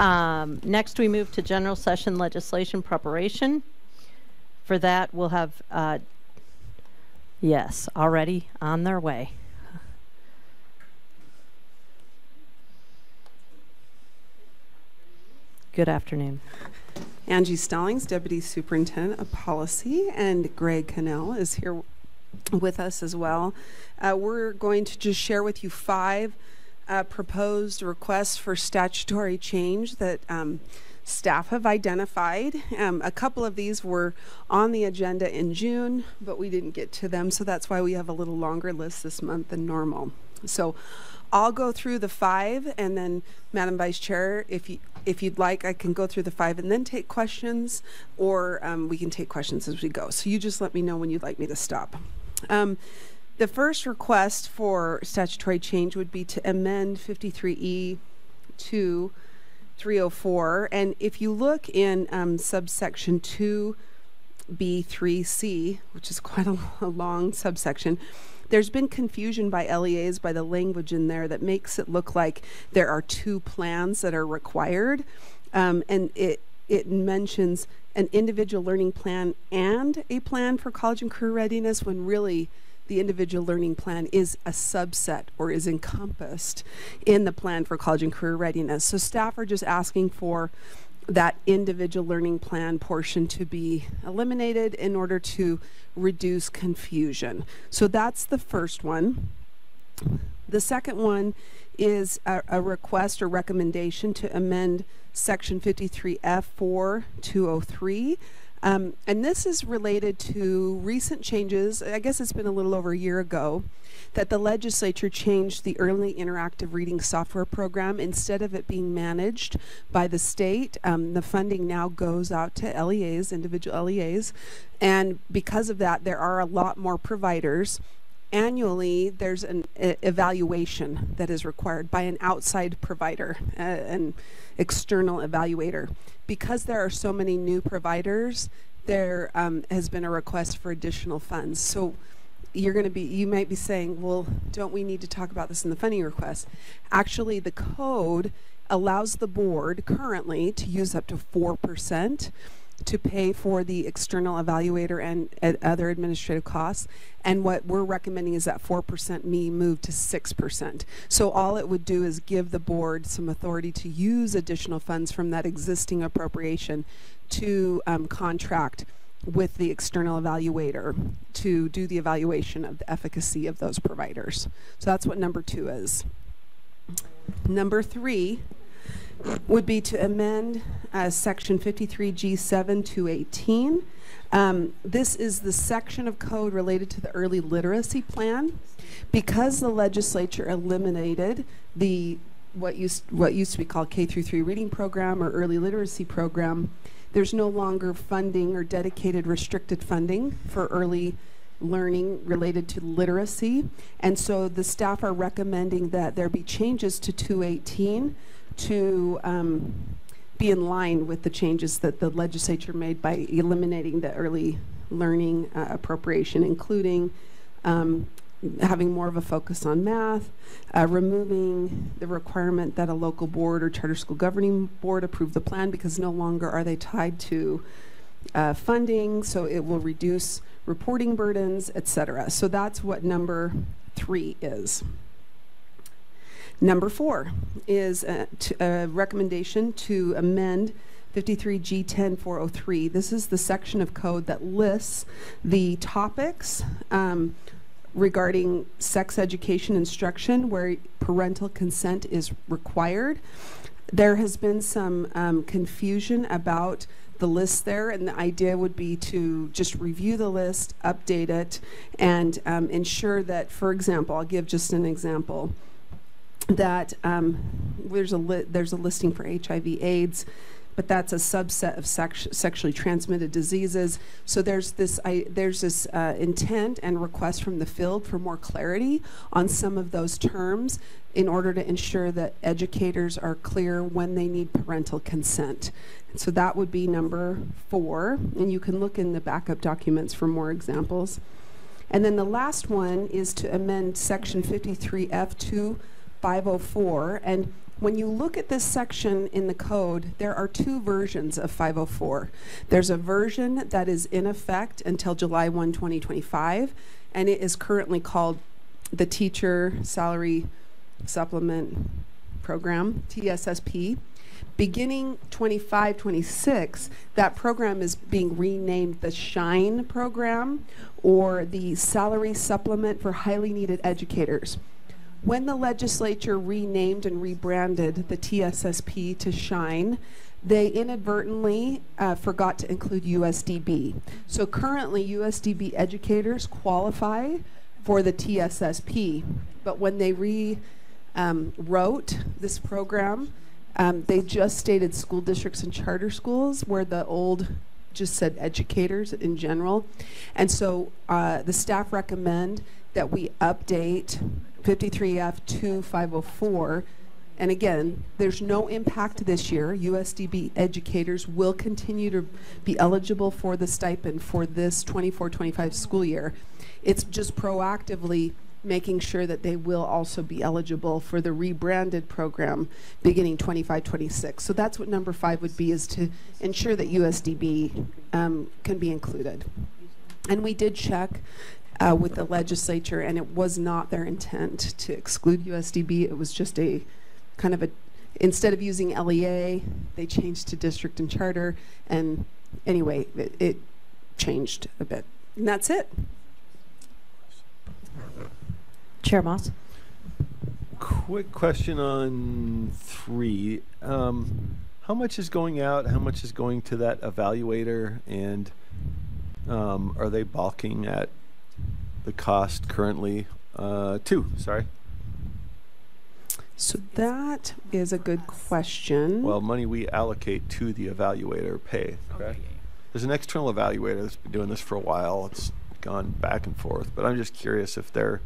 Um, next, we move to general session legislation preparation. For that, we'll have, uh, yes, already on their way. Good afternoon. Angie Stallings, Deputy Superintendent of Policy, and Greg Cannell is here with us as well. Uh, we're going to just share with you five uh, proposed requests for statutory change that um, staff have identified. Um, a couple of these were on the agenda in June, but we didn't get to them, so that's why we have a little longer list this month than normal. So I'll go through the five, and then Madam Vice Chair, if you if you'd like, I can go through the five and then take questions, or um, we can take questions as we go. So you just let me know when you'd like me to stop. Um, the first request for statutory change would be to amend 53E to 304. And if you look in um, subsection 2B3C, which is quite a, a long subsection, there's been confusion by LEAs by the language in there that makes it look like there are two plans that are required. Um, and it, it mentions an individual learning plan and a plan for college and career readiness when really the individual learning plan is a subset or is encompassed in the plan for college and career readiness. So staff are just asking for that individual learning plan portion to be eliminated in order to reduce confusion. So that's the first one. The second one is a, a request or recommendation to amend section 53F4 203 um, and this is related to recent changes. I guess it's been a little over a year ago that the legislature changed the early interactive reading software program. Instead of it being managed by the state, um, the funding now goes out to LEAs, individual LEAs. And because of that, there are a lot more providers annually there's an evaluation that is required by an outside provider, uh, an external evaluator because there are so many new providers, there um, has been a request for additional funds. So you're going to be, you might be saying, well, don't we need to talk about this in the funding request? Actually, the code allows the board currently to use up to 4% to pay for the external evaluator and uh, other administrative costs. And what we're recommending is that 4% me move to 6%. So all it would do is give the board some authority to use additional funds from that existing appropriation to um, contract with the external evaluator to do the evaluation of the efficacy of those providers. So that's what number two is. Number three would be to amend uh, section 53G7 to 18. Um, this is the section of code related to the early literacy plan. Because the legislature eliminated the what used what used to be called K through 3 reading program or early literacy program, there's no longer funding or dedicated restricted funding for early learning related to literacy. And so the staff are recommending that there be changes to 218 to um, be in line with the changes that the legislature made by eliminating the early learning uh, appropriation, including um, having more of a focus on math, uh, removing the requirement that a local board or charter school governing board approve the plan because no longer are they tied to uh, funding, so it will reduce reporting burdens, et cetera. So that's what number three is. Number four is a, a recommendation to amend 53G10403. This is the section of code that lists the topics um, regarding sex education instruction where parental consent is required. There has been some um, confusion about the list there, and the idea would be to just review the list, update it, and um, ensure that, for example, I'll give just an example that um, there's a there's a listing for HIV/AIDS, but that's a subset of sex sexually transmitted diseases. So there's this I, there's this uh, intent and request from the field for more clarity on some of those terms in order to ensure that educators are clear when they need parental consent. So that would be number four, and you can look in the backup documents for more examples. And then the last one is to amend section 53F2 504. And When you look at this section in the code, there are two versions of 504. There's a version that is in effect until July 1, 2025, and it is currently called the Teacher Salary Supplement Program, TSSP. Beginning 25 26, that program is being renamed the SHINE program or the Salary Supplement for Highly Needed Educators. When the legislature renamed and rebranded the TSSP to SHINE, they inadvertently uh, forgot to include USDB. So currently, USDB educators qualify for the TSSP, but when they re um, wrote this program, um, they just stated school districts and charter schools, where the old just said educators in general. And so uh, the staff recommend that we update 53F to 504. And again, there's no impact this year. USDB educators will continue to be eligible for the stipend for this 24 25 school year. It's just proactively making sure that they will also be eligible for the rebranded program beginning 25 26 so that's what number five would be is to ensure that usdb um, can be included and we did check uh, with the legislature and it was not their intent to exclude usdb it was just a kind of a instead of using lea they changed to district and charter and anyway it, it changed a bit and that's it Chair Moss. Quick question on three. Um, how much is going out? How much is going to that evaluator? And um, are they balking at the cost currently? Uh, two, sorry. So that is a good question. Well, money we allocate to the evaluator pay, correct? There's an external evaluator that's been doing this for a while. It's gone back and forth, but I'm just curious if they're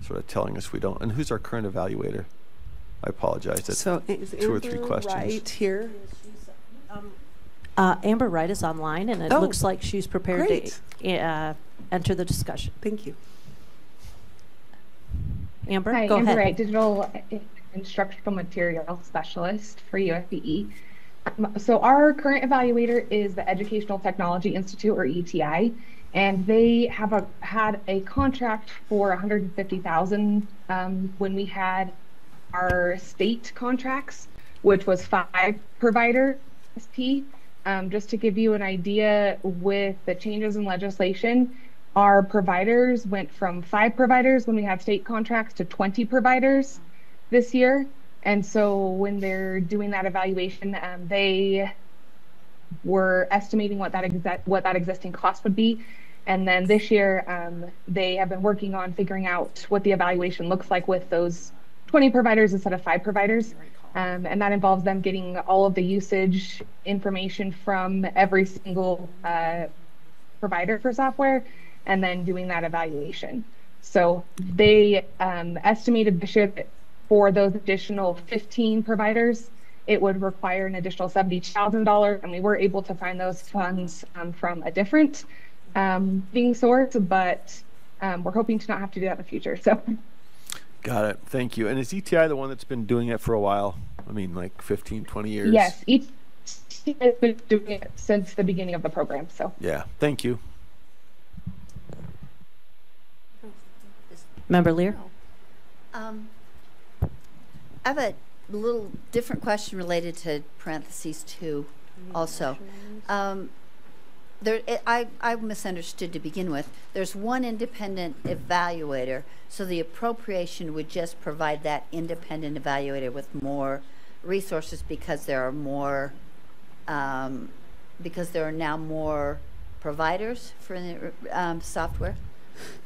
sort of telling us we don't. And who's our current evaluator? I apologize. That's so two or three questions. Right here. Uh, Amber Wright is online, and it Oh, looks like she's prepared great. to uh, enter the discussion. Thank you. Amber, Hi, go Amber ahead. Wright, Digital Instructional Material Specialist for USBE. Um, So our current evaluator is the Educational Technology Institute, or ETI, and they have a, had a contract for 150,000 um, when we had our state contracts, which was five provider SP. Um, just to give you an idea, with the changes in legislation, our providers went from five providers when we have state contracts to 20 providers this year. And so when they're doing that evaluation, um, they were estimating what that exa- what that existing cost would be. And then this year, um, they have been working on figuring out what the evaluation looks like with those 20 providers instead of five providers. Um, and that involves them getting all of the usage information from every single uh, provider for software and then doing that evaluation. So they um, estimated this year that for those additional 15 providers, it would require an additional $70,000. And we were able to find those funds um, from a different um, funding source, but um, we're hoping to not have to do that in the future. So Got it. Thank you. And is ETI the one that's been doing it for a while? I mean, like 15, 20 years? yes, each team has been doing it since the beginning of the program. So Yeah. Thank you. Member Lear. Um, I have a little different question related to parentheses two also. Um, there, it, I, I misunderstood to begin with. There's one independent evaluator, so the appropriation would just provide that independent evaluator with more resources because there are more, um, because there are now more providers for the um, software.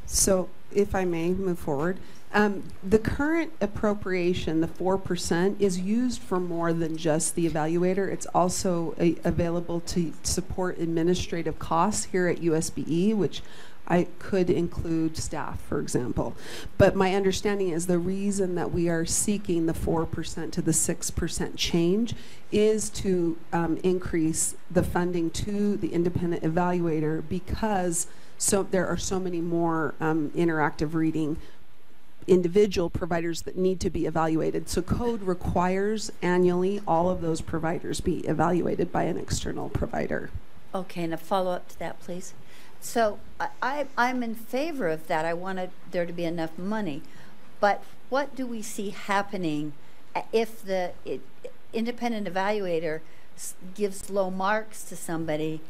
So, if I may move forward, um, the current appropriation, the 4%, is used for more than just the evaluator. It's also a, available to support administrative costs here at USBE, which I could include staff, for example. But my understanding is the reason that we are seeking the 4% to the 6% change is to um, increase the funding to the independent evaluator because so there are so many more um, interactive reading individual providers that need to be evaluated. So code requires annually all of those providers be evaluated by an external provider. Okay, and a follow-up to that, please. So I, I'm in favor of that. I wanted there to be enough money. But what do we see happening if the i independent evaluator gives low marks to somebody?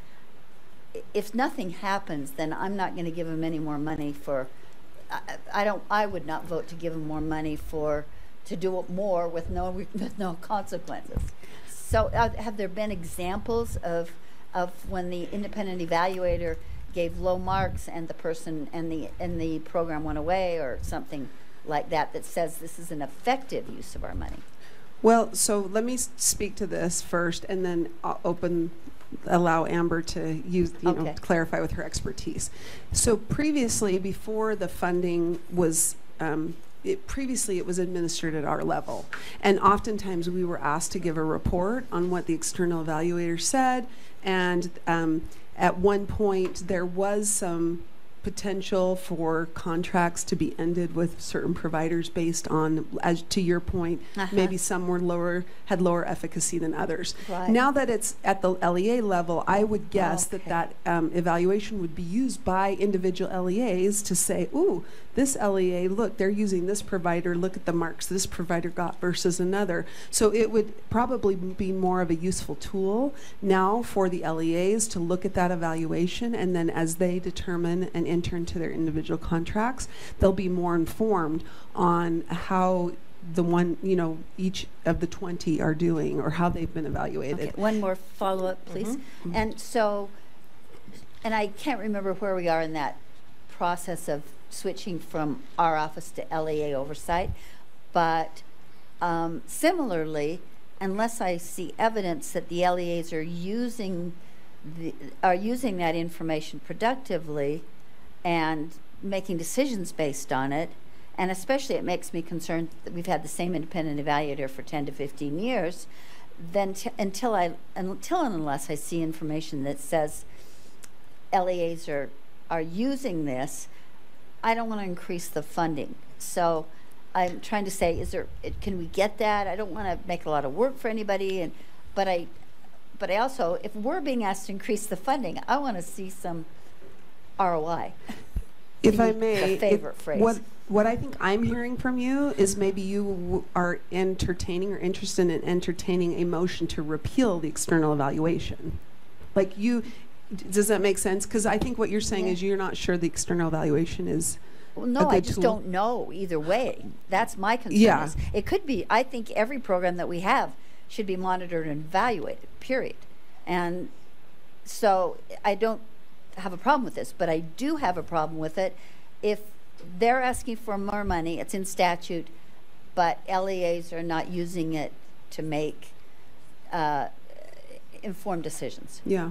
If nothing happens, then I'm not going to give them any more money for, I, I don't, I would not vote to give them more money for, to do it more with no, with no consequences. So uh, have there been examples of, of when the independent evaluator gave low marks and the person, and the, and the program went away or something like that, that says this is an effective use of our money? Well, so let me speak to this first and then I'll open, allow Amber to use, you know, Okay. clarify with her expertise. So previously, before the funding was, um, it, previously it was administered at our level. And oftentimes we were asked to give a report on what the external evaluator said. And um, at one point, there was some potential for contracts to be ended with certain providers based on, as to your point, Uh-huh. maybe some were lower, had lower efficacy than others. Right. Now that it's at the LEA level, I would guess that that um, evaluation would be used by individual LEAs to say, ooh, this LEA, look, they're using this provider, look at the marks this provider got versus another. So it would probably be more of a useful tool now for the LEAs to look at that evaluation and then as they determine and enter into their individual contracts, they'll be more informed on how the one, you know, each of the 20 are doing or how they've been evaluated. Okay, one more follow-up, mm-hmm, please. Mm-hmm. And so, and I can't remember where we are in that process of switching from our office to LEA oversight, but um, similarly, unless I see evidence that the LEAs are using the, are using that information productively and making decisions based on it, and especially it makes me concerned that we've had the same independent evaluator for 10 to 15 years, then until I until and unless I see information that says LEAs are are using this, I don't want to increase the funding. So I'm trying to say, is there? Can we get that? I don't want to make a lot of work for anybody, and but I, but I also, if we're being asked to increase the funding, I want to see some ROI. If I may, favorite phrase. what what I think I'm hearing from you is maybe you are entertaining or interested in entertaining a motion to repeal the external evaluation. Like you, does that make sense? Because I think what you're saying Yeah. is you're not sure the external evaluation is. Well, no, I good just tool. don't know either way. That's my concern. Yeah. is It could be, I think every program that we have should be monitored and evaluated, period. And so I don't have a problem with this, but I do have a problem with it if they're asking for more money, it's in statute, but LEAs are not using it to make uh, informed decisions. Yeah.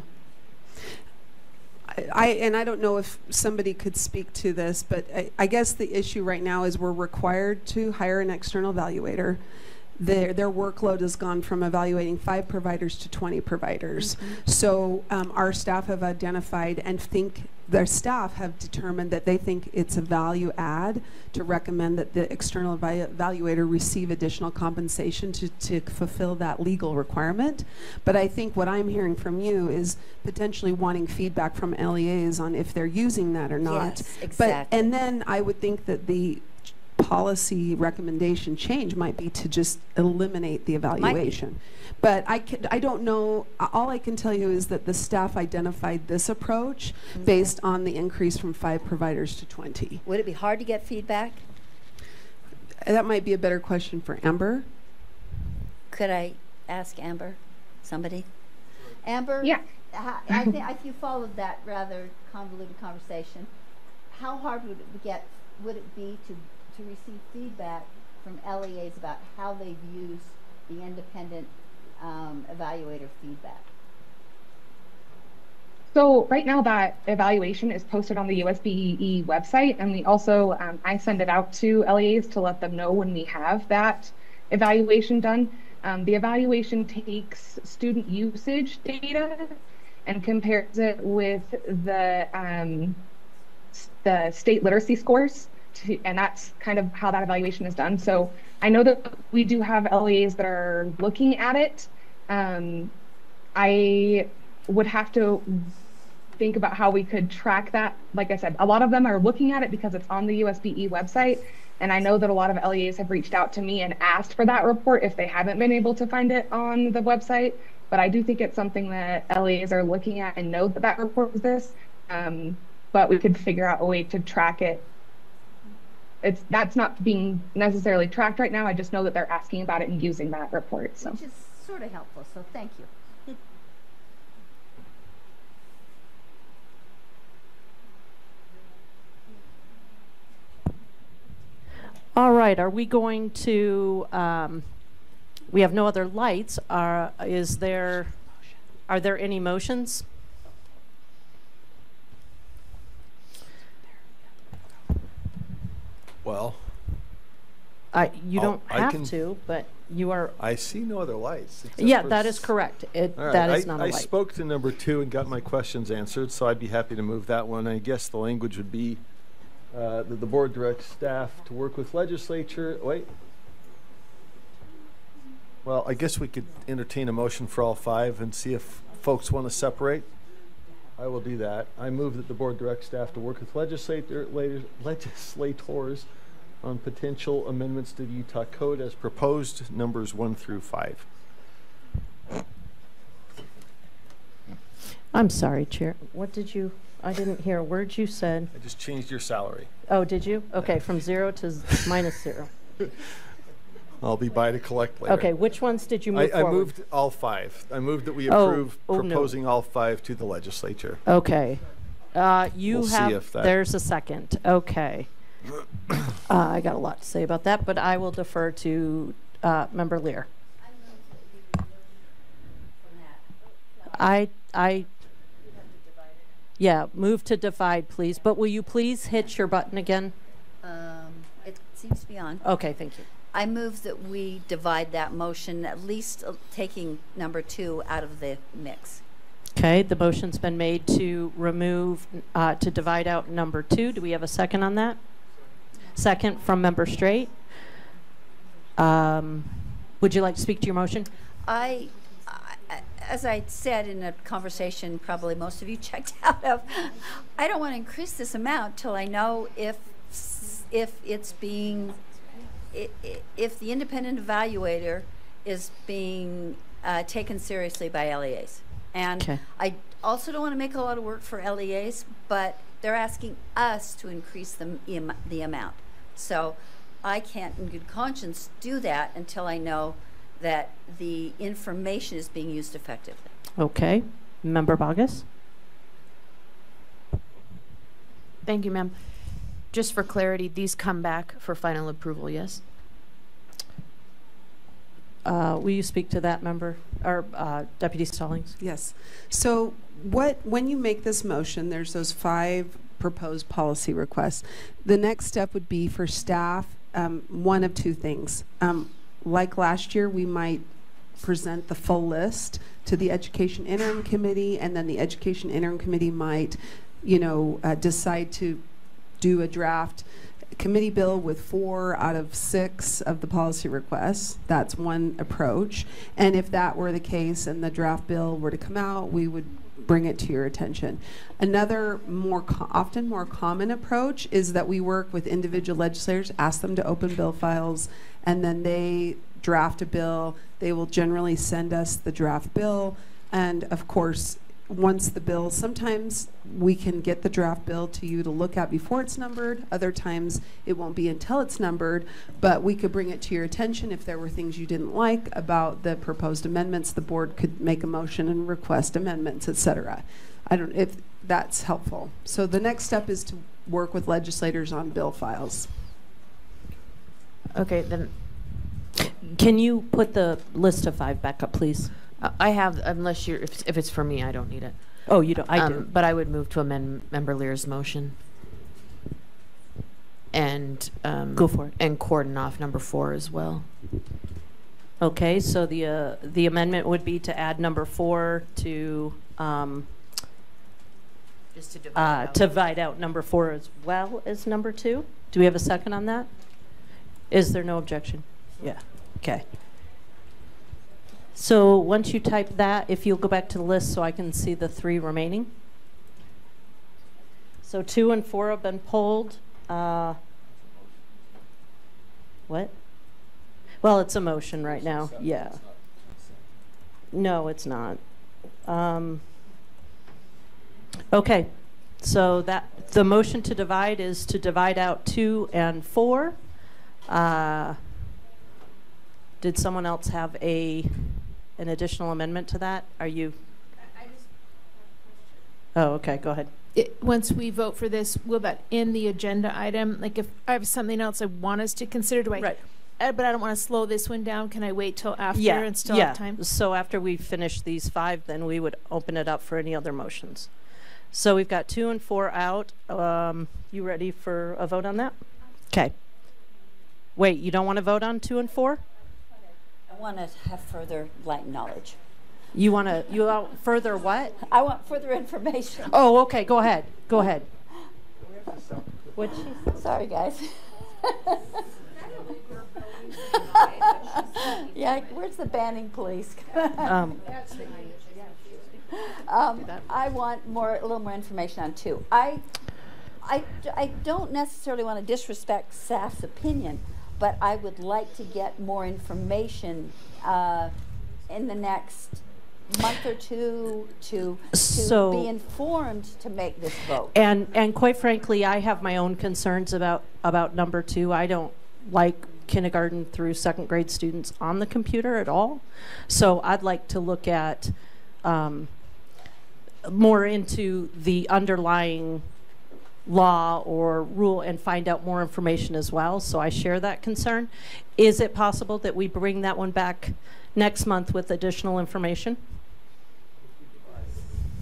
I, I and I don't know if somebody could speak to this, but I, I guess the issue right now is we're required to hire an external evaluator. Their their workload has gone from evaluating five providers to 20 providers. So um, our staff have identified and think their staff have determined that they think it's a value add to recommend that the external evaluator receive additional compensation to, to fulfill that legal requirement. But I think what I'm hearing from you is potentially wanting feedback from LEAs on if they're using that or not. Yes, exactly. But and then I would think that the policy recommendation change might be to just eliminate the evaluation. But I can, I don't know, all I can tell you is that the staff identified this approach mm-hmm. based on the increase from five providers to 20. Would it be hard to get feedback? That might be a better question for Amber. Could I ask Amber, somebody? Amber? Yeah. Uh, I think if you followed that rather convoluted conversation, how hard would it get, would it be to, to receive feedback from LEAs about how they've used the independent um, evaluator feedback? So right now that evaluation is posted on the USBE website, and we also um, I send it out to LEAs to let them know when we have that evaluation done. Um, the evaluation takes student usage data and compares it with the um, the state literacy scores to, and that's kind of how that evaluation is done. So I know that we do have LEAs that are looking at it. Um, I would have to think about how we could track that. Like I said, a lot of them are looking at it because it's on the USBE website. And I know that a lot of LEAs have reached out to me and asked for that report if they haven't been able to find it on the website. But I do think it's something that LEAs are looking at and know that that report is this. Um, but we could figure out a way to track it. It's that's not being necessarily tracked right now. I just know that they're asking about it and using that report. So. Which is sort of helpful, so thank you. All right, are we going to, um, we have no other lights. Are, is there, are there any motions? Well, I, you I'll- don't I have can- to, but you are, I see no other lights. except yeah, for that is s- correct. It, All right, that is I- not a I light. spoke to number two and got my questions answered, so I'd be happy to move that one. I guess the language would be uh, that the board directs staff to work with legislature, wait. Well, I guess we could entertain a motion for all five and see if folks want to separate. I will do that. I move that the board direct staff to work with legislator, legislators on potential amendments to the Utah Code as proposed, numbers one through five. I'm sorry, Chair. What did you, I didn't hear a word you said. I just changed your salary. Oh, did you? Okay, from zero to minus zero. I'll be by to collect later. Okay, which ones did you I, move I forward? moved all five. I moved that we Oh, approve oh, no. proposing all five to the legislature. Okay. Uh, you We'll see have, if that- there's a second. Okay. Uh, I got a lot to say about that, but I will defer to, uh, Member Lear. I, I, yeah, move to divide, please. But will you please hit your button again? Um, it seems to be on. Okay, thank you. I move that we divide that motion, at least uh, taking number two out of the mix. Okay, the motion's been made to remove, uh, to divide out number two. Do we have a second on that? Second from Member Strate. Um, would you like to speak to your motion? I, I- as I said in a conversation probably most of you checked out of, I don't want to increase this amount till I know if, if it's being, if the independent evaluator is being uh, taken seriously by LEAs. And Okay. I also don't want to make a lot of work for LEAs, but they're asking us to increase the, am- the amount. So I can't in good conscience do that until I know that the information is being used effectively. Okay. Member Boggess? Thank you, ma'am. Just for clarity, these come back for final approval, yes? Uh, will you speak to that member, or uh, Deputy Stallings? Yes. So what, when you make this motion, there's those five proposed policy requests. The next step would be for staff, um, one of two things. Um, like last year, we might present the full list to the Education Interim Committee, and then the Education Interim Committee might, you know, uh, decide to do a draft committee bill with four out of six of the policy requests. That's one approach. And if that were the case and the draft bill were to come out, we would bring it to your attention. Another more often more common approach is that we work with individual legislators, ask them to open bill files, and then they draft a bill. They will generally send us the draft bill, and of course, once the bill, sometimes we can get the draft bill to you to look at before it's numbered. Other times it won't be until it's numbered, but we could bring it to your attention if there were things you didn't like about the proposed amendments. The board could make a motion and request amendments, et cetera. I don't, if that's helpful. So the next step is to work with legislators on bill files. Okay, then Can you put the list of five back up, please? Uh, I have, unless you're, if, it's- if it's for me, I don't need it. Oh, you don't, I Um, do. But I would move to amend Member Lear's motion. And, um. Go for it. And cordon off number four as well. Okay, so the, uh, the amendment would be to add number four to, um, Just to uh, to divide out number four as well as number two? Do we have a second on that? Is there no objection? Yeah, okay. So once you type that, if you'll go back to the list so I can see the three remaining. So two and four have been pulled. Uh, What? Well, it's a motion right now, yeah. No, it's not. Um, Okay, so that, the motion to divide is to divide out two and four. Uh, Did someone else have a, an additional amendment to that? Are you? Oh, okay, go ahead. it, once we vote for this, will that end the agenda item? Like if I have something else I want us to consider, do I? Right. Uh, but I don't want to slow this one down. Can I wait till after Yeah, and still yeah. have time? So after we finish these five, then we would open it up for any other motions. So we've got two and four out. Um, you ready for a vote on that? Okay. Wait, you don't want to vote on two and four? I want to have further like knowledge. You want to, you want further what? I want further information. Oh, okay, go ahead, go ahead. What'd she Sorry, guys. yeah, where's the banning police? Um, Um, I want more, a little more information on two. I, I, I don't necessarily want to disrespect staff's opinion, but I would like to get more information, uh, in the next month or two to, to So- be informed to make this vote. And, and quite frankly, I have my own concerns about, about number two. I don't like kindergarten through second grade students on the computer at all. So I'd like to look at, um, more into the underlying law or rule and find out more information as well. So I share that concern. Is it possible that we bring that one back next month with additional information?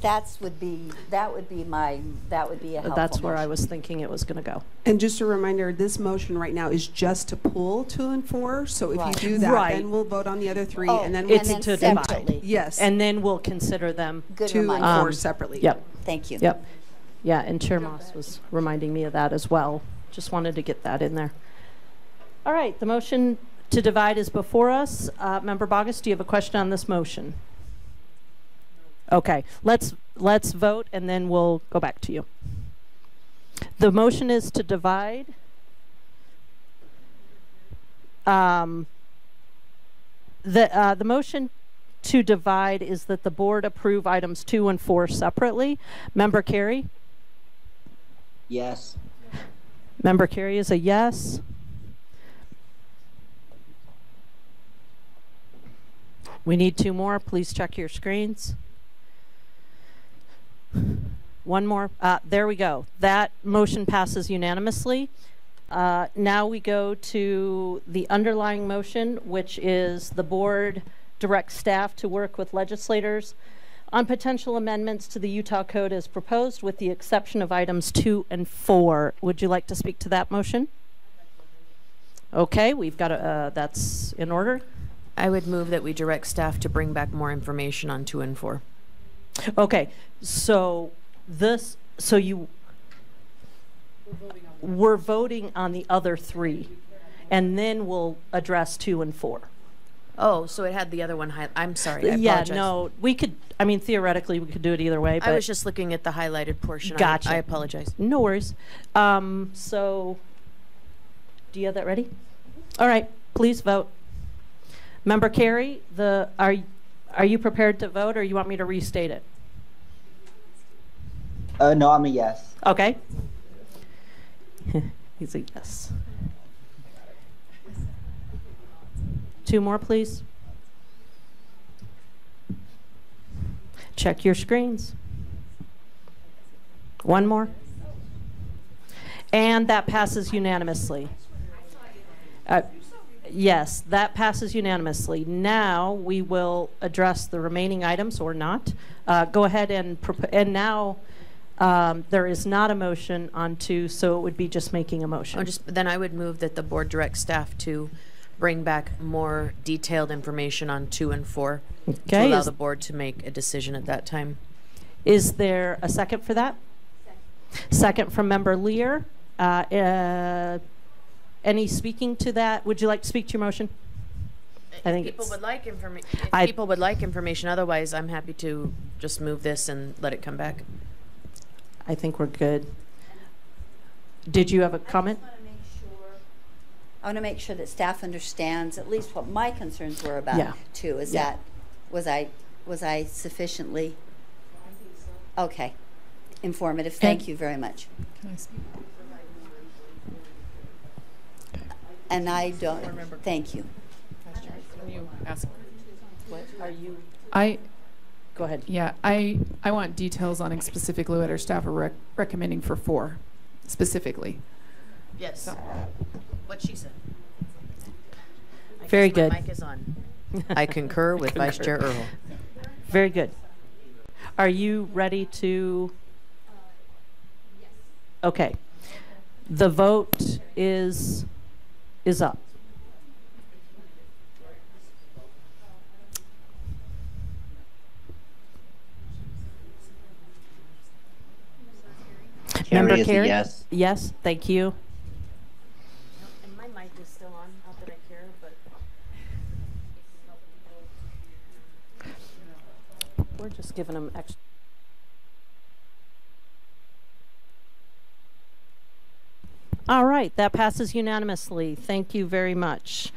That's would be, that would be my, that would be a helpful That's where I was thinking it was going to go. And just a reminder, this motion right now is just to pull two and four. So if Right. you do that, Right. then we'll vote on the other three, Oh, and then we'll It's then to separately. divide. yes, And then we'll consider them. Good two and four Um, separately. Yep, Thank you. yep. Yeah, and Chair Moss was reminding me of that as well. Just wanted to get that in there. All right, the motion to divide is before us. Uh, Member Boggess, do you have a question on this motion? Okay, let's, let's vote and then we'll go back to you. The motion is to divide. Um, the, uh, the motion to divide is that the board approve items two and four separately. Member Kerry? Yes. Member Kerry is a yes. We need two more. Please check your screens. One more. Uh, there we go. That motion passes unanimously. Uh, now we go to the underlying motion, which is the board directs staff to work with legislators on potential amendments to the Utah Code as proposed, with the exception of items two and four. Would you like to speak to that motion? Okay, we've got a, uh, that's in order. I would move that we direct staff to bring back more information on two and four. Okay, so this, so you, we're voting on the other three, and then we'll address two and four. Oh, so it had the other one high, I'm sorry, I Yeah, apologize. no, we could, I mean theoretically, we could do it either way, I was just looking at the highlighted portion. Gotcha. I apologize. no worries. Um, so, do you have that ready? All right, please vote. Member Kerry, the, are, are you prepared to vote, or you want me to restate it? Uh, no, I'm a yes. Okay. He's a yes. Two more, please. Check your screens. One more. And that passes unanimously. Uh, Yes, that passes unanimously. Now, we will address the remaining items or not. Uh, Go ahead and, and now, um, there is not a motion on two, so it would be just making a motion. Oh, just, then I would move that the board direct staff to bring back more detailed information on two and four. To Okay, allow is- the board to make a decision at that time. Is there a second for that? Second from Member Lear. Uh, uh, any speaking to that? Would you like to speak to your motion? I think people it's- would like information. If I- people would like information, otherwise, I'm happy to just move this and let it come back. I think we're good. Did you have a comment? I want to make sure that staff understands at least what my concerns were about Yeah. too. Is Yeah. that, was I, was I sufficiently? Okay, informative. Thank you very much. Can I speak? And I don't, thank you. Can you ask? What are you? I, Go ahead. yeah, I, I want details on specifically what our staff are rec- recommending for four, specifically. Yes. So- What she said. I Very guess my good. Mic is on. I concur with Vice Chair Earl. Very good. Are you ready to? Okay. The vote is, is up. Member Kerry is a Kerry? yes. Yes, thank you. And my mic is still on, not that I care, but. We're just giving them extra. All right, that passes unanimously. Thank you very much.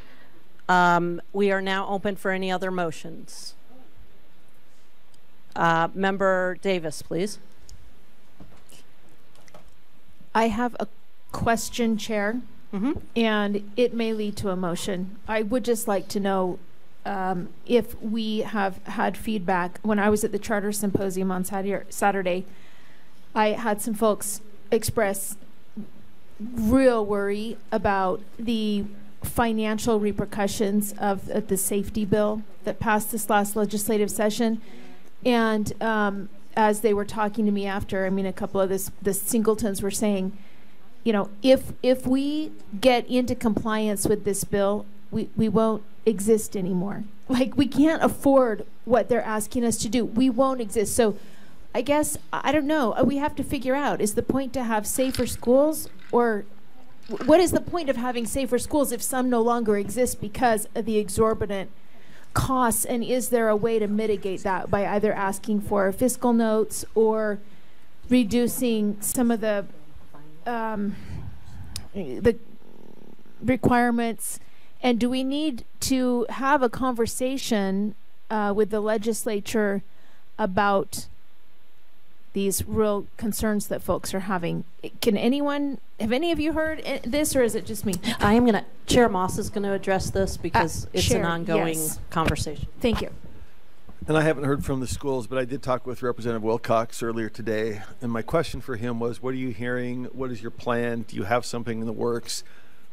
Um, we are now open for any other motions. Uh, Member Davis, please. I have a question, Chair, Mm-hmm. and it may lead to a motion. I would just like to know um, if we have had feedback. When I was at the Charter Symposium on Saturday, I had some folks express real worry about the financial repercussions of, of the safety bill that passed this last legislative session. And um, as they were talking to me after, I mean, a couple of this, the singletons were saying, you know, if if we get into compliance with this bill, we, we won't exist anymore. Like we can't afford what they're asking us to do. We won't exist. So I guess I don't know. Uh, We have to figure out is the point to have safer schools or what is the point of having safer schools if some no longer exist because of the exorbitant costs and is there a way to mitigate that by either asking for fiscal notes or reducing some of the um, the requirements and do we need to have a conversation uh, with the legislature about these real concerns that folks are having can anyone have any of you heard this or is it just me I am going to, Chair Moss is going to address this because it's an ongoing yes. conversation. thank you And I haven't heard from the schools, but I did talk with Representative Wilcox earlier today. And my question for him was, what are you hearing? What is your plan? Do you have something in the works?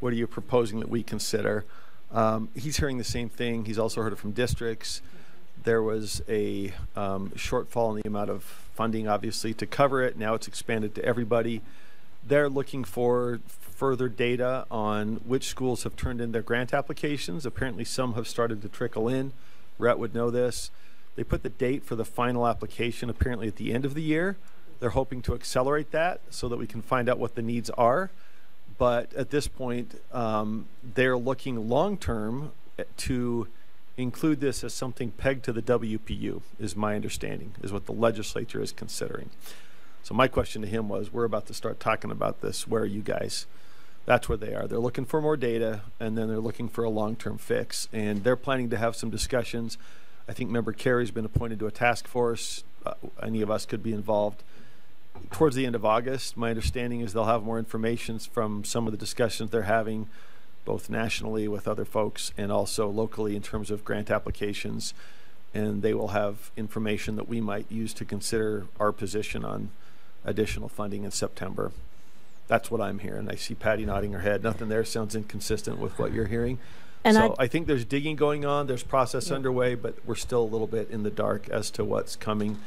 What are you proposing that we consider? Um, he's hearing the same thing. He's also heard it from districts. There was a um, shortfall in the amount of funding, obviously, to cover it. Now it's expanded to everybody. They're looking for further data on which schools have turned in their grant applications. Apparently, some have started to trickle in. Rhett would know this. They put the date for the final application apparently at the end of the year. They're hoping to accelerate that so that we can find out what the needs are. But at this point, um, they're looking long term to include this as something pegged to the WPU, is my understanding, is what the legislature is considering. So my question to him was, we're about to start talking about this. Where are you guys? That's where they are. They're looking for more data, and then they're looking for a long-term fix. And they're planning to have some discussions. I think Member Kerry's been appointed to a task force. Uh, any of us could be involved. Towards the end of August, my understanding is they'll have more information from some of the discussions they're having, both nationally with other folks and also locally in terms of grant applications. And they will have information that we might use to consider our position on additional funding in September. That's what I'm hearing. I see Patty nodding her head. Nothing there sounds inconsistent with what you're hearing. And so I- I think there's digging going on. There's process underway, but we're still a little bit in the dark as to what's coming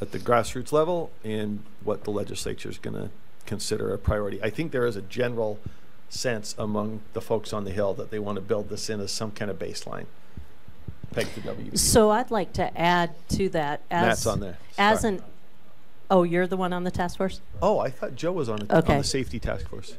at the grassroots level and what the legislature is going to consider a priority. I think there is a general sense among the folks on the Hill that they want to build this in as some kind of baseline. Peg WP. So I'd like to add to that as Matt's on there. as Sorry. an Oh, you're the one on the task force? Oh, I thought Joe was on, it, on the safety task force.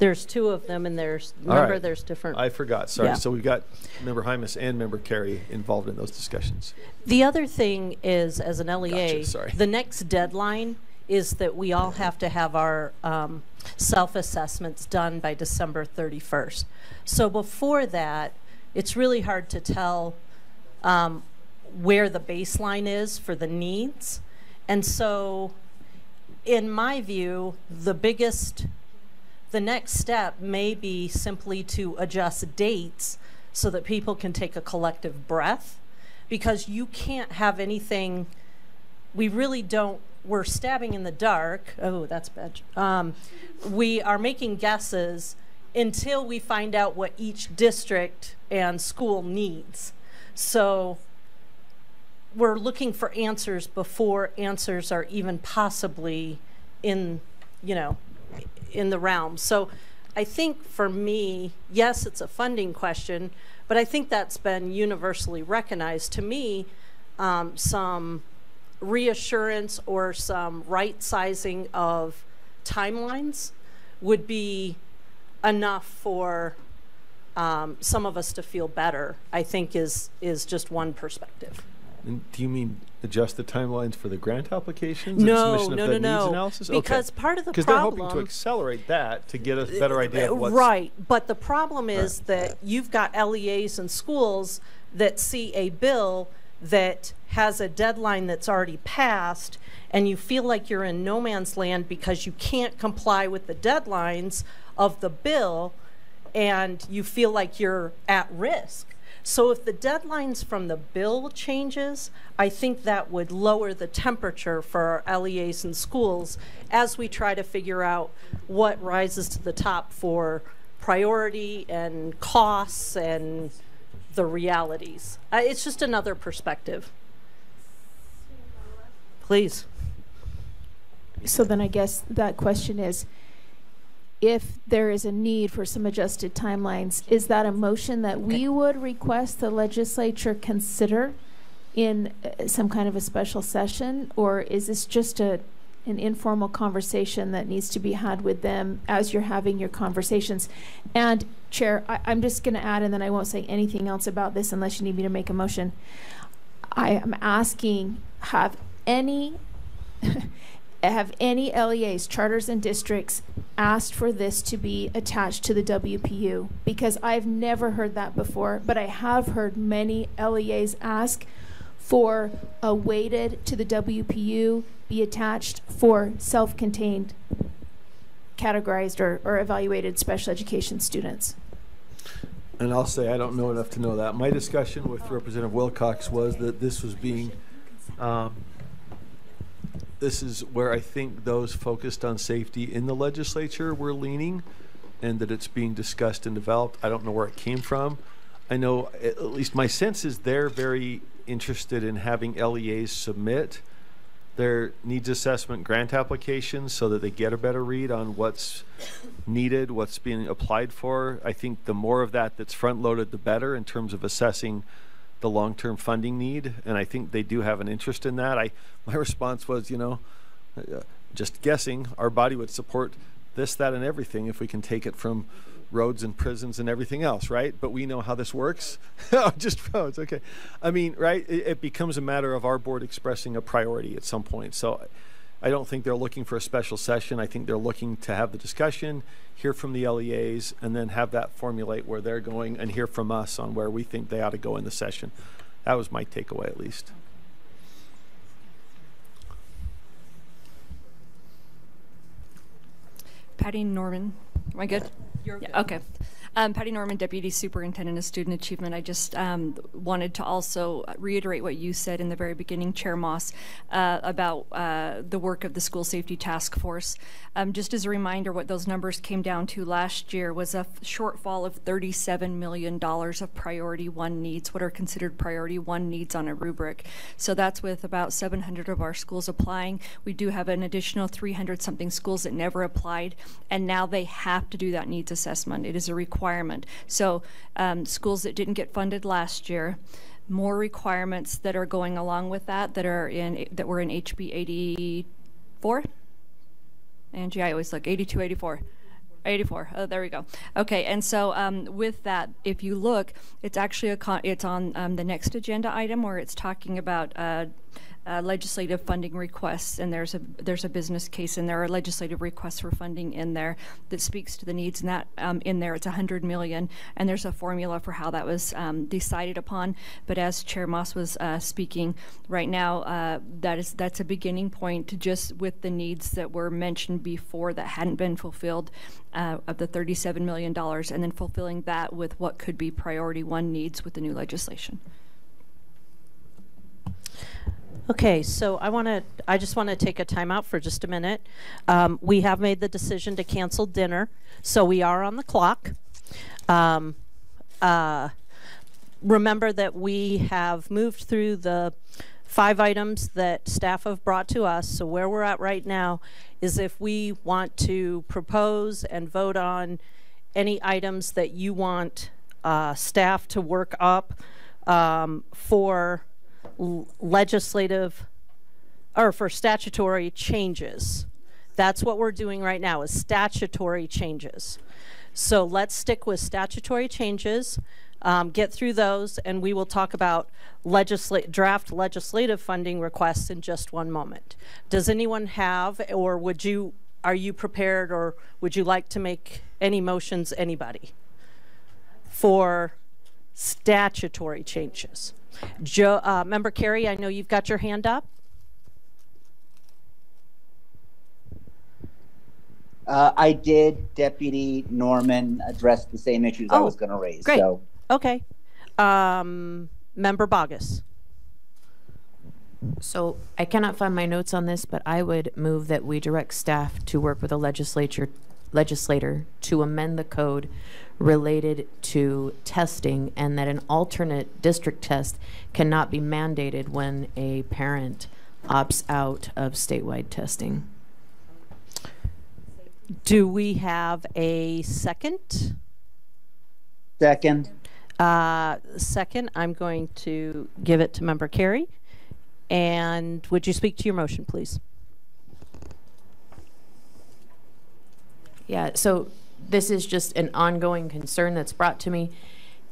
There's two of them, and there's, remember, right. there's different. I forgot. Sorry. Yeah. So we've got member Hymas and member Kerry involved in those discussions. The other thing is, as an LEA, Gotcha, sorry. the next deadline is that we all have to have our um, self-assessments done by December 31st. So before that, it's really hard to tell um, where the baseline is for the needs. And so, in my view, the biggest the next step may be simply to adjust dates so that people can take a collective breath because you can't have anything we really don't we're stabbing in the dark oh that's bad um, we are making guesses until we find out what each district and school needs. So we're looking for answers before answers are even possibly in you know in the realm. So i think for me yes it's a funding question but i think that's been universally recognized. To me um, some reassurance or some right sizing of timelines would be enough for um, some of us to feel better i think is is just one perspective And do you mean adjust the timelines for the grant applications? and No, submission of no, the no, no. Analysis? Because part of the problem. Because they're hoping to accelerate that to get a better uh, idea of what's Right, but the problem is Right. that you've got LEAs and schools that see a bill that has a deadline that's already passed, and you feel like you're in no man's land because you can't comply with the deadlines of the bill, and you feel like you're at risk. So if the deadlines from the bill changes, I think that would lower the temperature for our LEAs and schools as we try to figure out what rises to the top for priority and costs and the realities. Uh, it's just another perspective. Please. So then I guess that question is, if there is a need for some adjusted timelines, is that a motion that we would request the legislature consider in uh, some kind of a special session? Or is this just a, an informal conversation that needs to be had with them as you're having your conversations? And Chair, I, I'm just gonna add, and then I won't say anything else about this unless you need me to make a motion. I am asking, have any have any LEAs, charters and districts asked for this to be attached to the WPU? Because I've never heard that before, but I have heard many LEAs ask for a weighted to the WPU be attached for self-contained categorized or, or evaluated special education students. And I'll say I don't know enough to know that. My discussion with Representative Wilcox was that this was being, um, this is where I think those focused on safety in the legislature were leaning, and that it's being discussed and developed. I don't know where it came from. I know, at least my sense is they're very interested in having LEAs submit their needs assessment grant applications so that they get a better read on what's needed, what's being applied for. I think the more of that that's front loaded, the better in terms of assessing the long term funding need. And I think they do have an interest in that. I my response was, you know, uh, just guessing, our body would support this, that, and everything if we can take it from roads and prisons and everything else, right? But we know how this works. just roads, okay. I mean, right? It, it becomes a matter of our board expressing a priority at some point. So I don't think they're looking for a special session. I think they're looking to have the discussion, hear from the LEAs, and then have that formulate where they're going and hear from us on where we think they ought to go in the session. That was my takeaway, at least. Patty Norman. Am I good? You're Yeah, okay. Um, Patty Norman, Deputy Superintendent of Student Achievement. I just um, wanted to also reiterate what you said in the very beginning, Chair Moss, uh, about uh, the work of the School Safety Task Force. Um, just as a reminder, what those numbers came down to last year was a shortfall of $37 million of Priority One needs, what are considered Priority One needs on a rubric. So that's with about 700 of our schools applying. We do have an additional 300 something schools that never applied, and now they have to do that needs assessment. It is a requirement. So um, schools that didn't get funded last year, more requirements that are going along with that that are in that were in HB 84. Angie, I always look 82, 84. 84. Oh, there we go. Okay, and so um, with that, if you look, it's actually a it's on um, the next agenda item where it's talking about uh, uh, legislative funding requests, and there's a there's a business case, and there are legislative requests for funding in there that speaks to the needs. And that um, in there, it's 100 million, and there's a formula for how that was um, decided upon. But as Chair Moss was uh, speaking right now, uh, that is that's a beginning point to just with the needs that were mentioned before that hadn't been fulfilled uh, of the 37 million dollars, and then fulfilling that with what could be priority one needs with the new legislation. Okay, so I want to, I just want to take a timeout for just a minute. Um, we have made the decision to cancel dinner, so we are on the clock. Um, uh, remember that we have moved through the five items that staff have brought to us. So where we're at right now is if we want to propose and vote on any items that you want uh, staff to work up um, for legislative or for statutory changes. That's what we're doing right now is statutory changes. So let's stick with statutory changes, um, get through those, and we will talk about legislate draft legislative funding requests in just one moment. Does anyone have, or would you, are you prepared, or would you like to make any motions? Anybody for statutory changes? Joe, uh, Member Kerry, I know you've got your hand up. Uh, I did, Deputy Norman addressed the same issues I Oh, was going to raise. great. So Okay. Um, Member Boggess. So I cannot find my notes on this, but I would move that we direct staff to work with a legislature, legislator to amend the code related to testing and that an alternate district test cannot be mandated when a parent opts out of statewide testing. Do we have a second? second, Uh, second, I'm going to give it to Member Kerry. And would you speak to your motion, please? Yeah, so this is just an ongoing concern that's brought to me.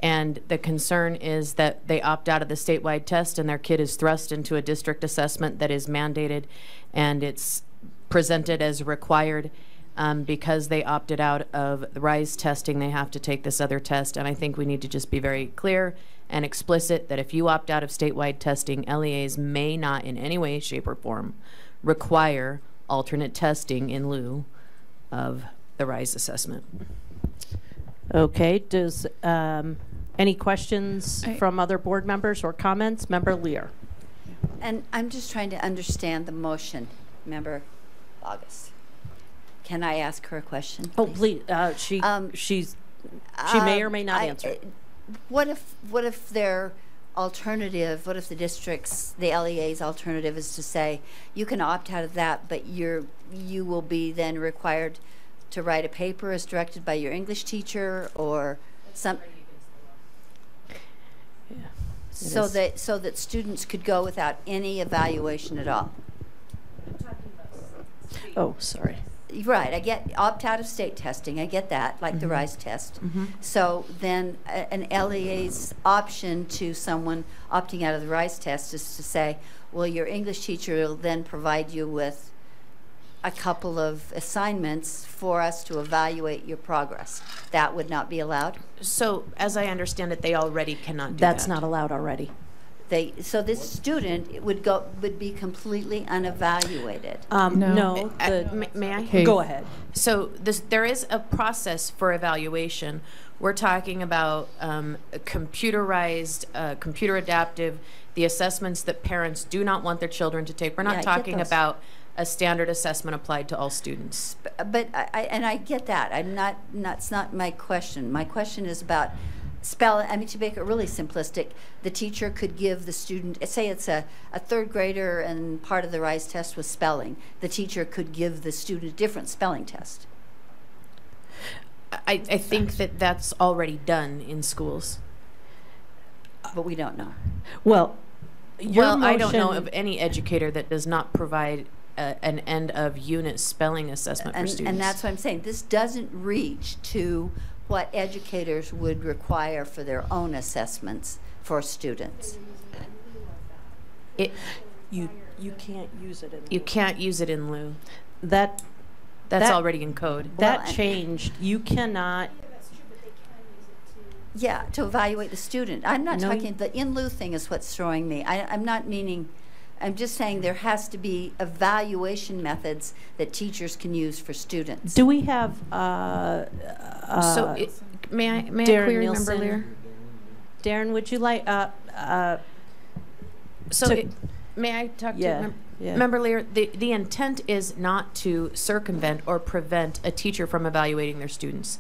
And the concern is that they opt out of the statewide test and their kid is thrust into a district assessment that is mandated and it's presented as required. Um, because they opted out of the RISE testing, they have to take this other test. And I think we need to just be very clear and explicit that if you opt out of statewide testing, LEAs may not in any way, shape, or form require alternate testing in lieu of the RISE assessment. Okay, does, um, any questions I- from other board members or comments? Member Lear. And I'm just trying to understand the motion, Member August. Can I ask her a question? Oh, please, uh, she, Um, she's, she may or Um, may not I- answer. What if, what if their alternative, what if the district's, the LEA's alternative is to say, you can opt out of that, but you're, you will be then required to write a paper as directed by your English teacher or some, so is. that, so that students could go without any evaluation at all? Oh, sorry. Right, I get opt out of state testing. I get that, like the mm-hmm. RISE test. Mm-hmm. So then, a- an LEA's option to someone opting out of the RISE test is to say, well, your English teacher will then provide you with a couple of assignments for us to evaluate your progress. That would not be allowed. So, as I understand it, they already cannot do that. That's that. not allowed already. They so this student would go would be completely unevaluated. Um, No. no, Uh, the, may- May I? Okay. go ahead. So this, there is a process for evaluation. We're talking about um, computerized, uh, computer adaptive, the assessments that parents do not want their children to take. We're not get talking about a standard assessment applied to all students. But I, I, and I get that. I'm not, that's not my question. My question is about spell, I mean, to make it really simplistic, the teacher could give the student, say it's a, a third grader and part of the RISE test was spelling. The teacher could give the student a different spelling test. I, I think that that's already done in schools. But we don't know. Well, your well, I don't know of any educator that does not provide a, an end of unit spelling assessment for students. and that's what I'm saying. This doesn't reach to what educators would require for their own assessments for students. It, You, you can't use it in. you can't use it in lieu. That, That's That- already in code. that Well, and- changed. You cannot, Yeah, to evaluate the student. I'm not No, talking, the in lieu thing is what's throwing me. I, I'm not meaning, I'm just saying there has to be evaluation methods that teachers can use for students. do we have, uh, So, uh, it, may I, may I Darin query Member Nielsen. Lear? Darin, would you like, uh, uh, So, to- it, may I talk to Yeah, Mem- yeah. Member Lear? The the intent is not to circumvent or prevent a teacher from evaluating their students.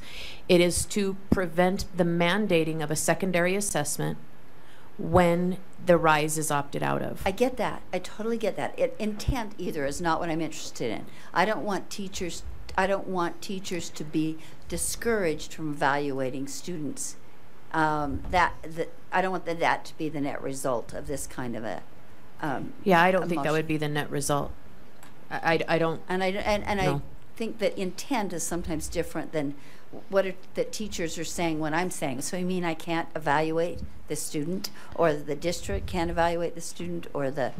It is to prevent the mandating of a secondary assessment when the rise is opted out of. I get that. I totally get that. It, intent either is not what I'm interested in. I don't want teachers. I don't want teachers to be discouraged from evaluating students. Um, that, that I don't want that, that to be the net result of this kind of a. Um, yeah, I don't think that would be the net result. I, I, I don't. And I and, and I think that intent is sometimes different than what are, that teachers are saying when I'm saying. So you mean I can't evaluate the student, or the district can't evaluate the student, or the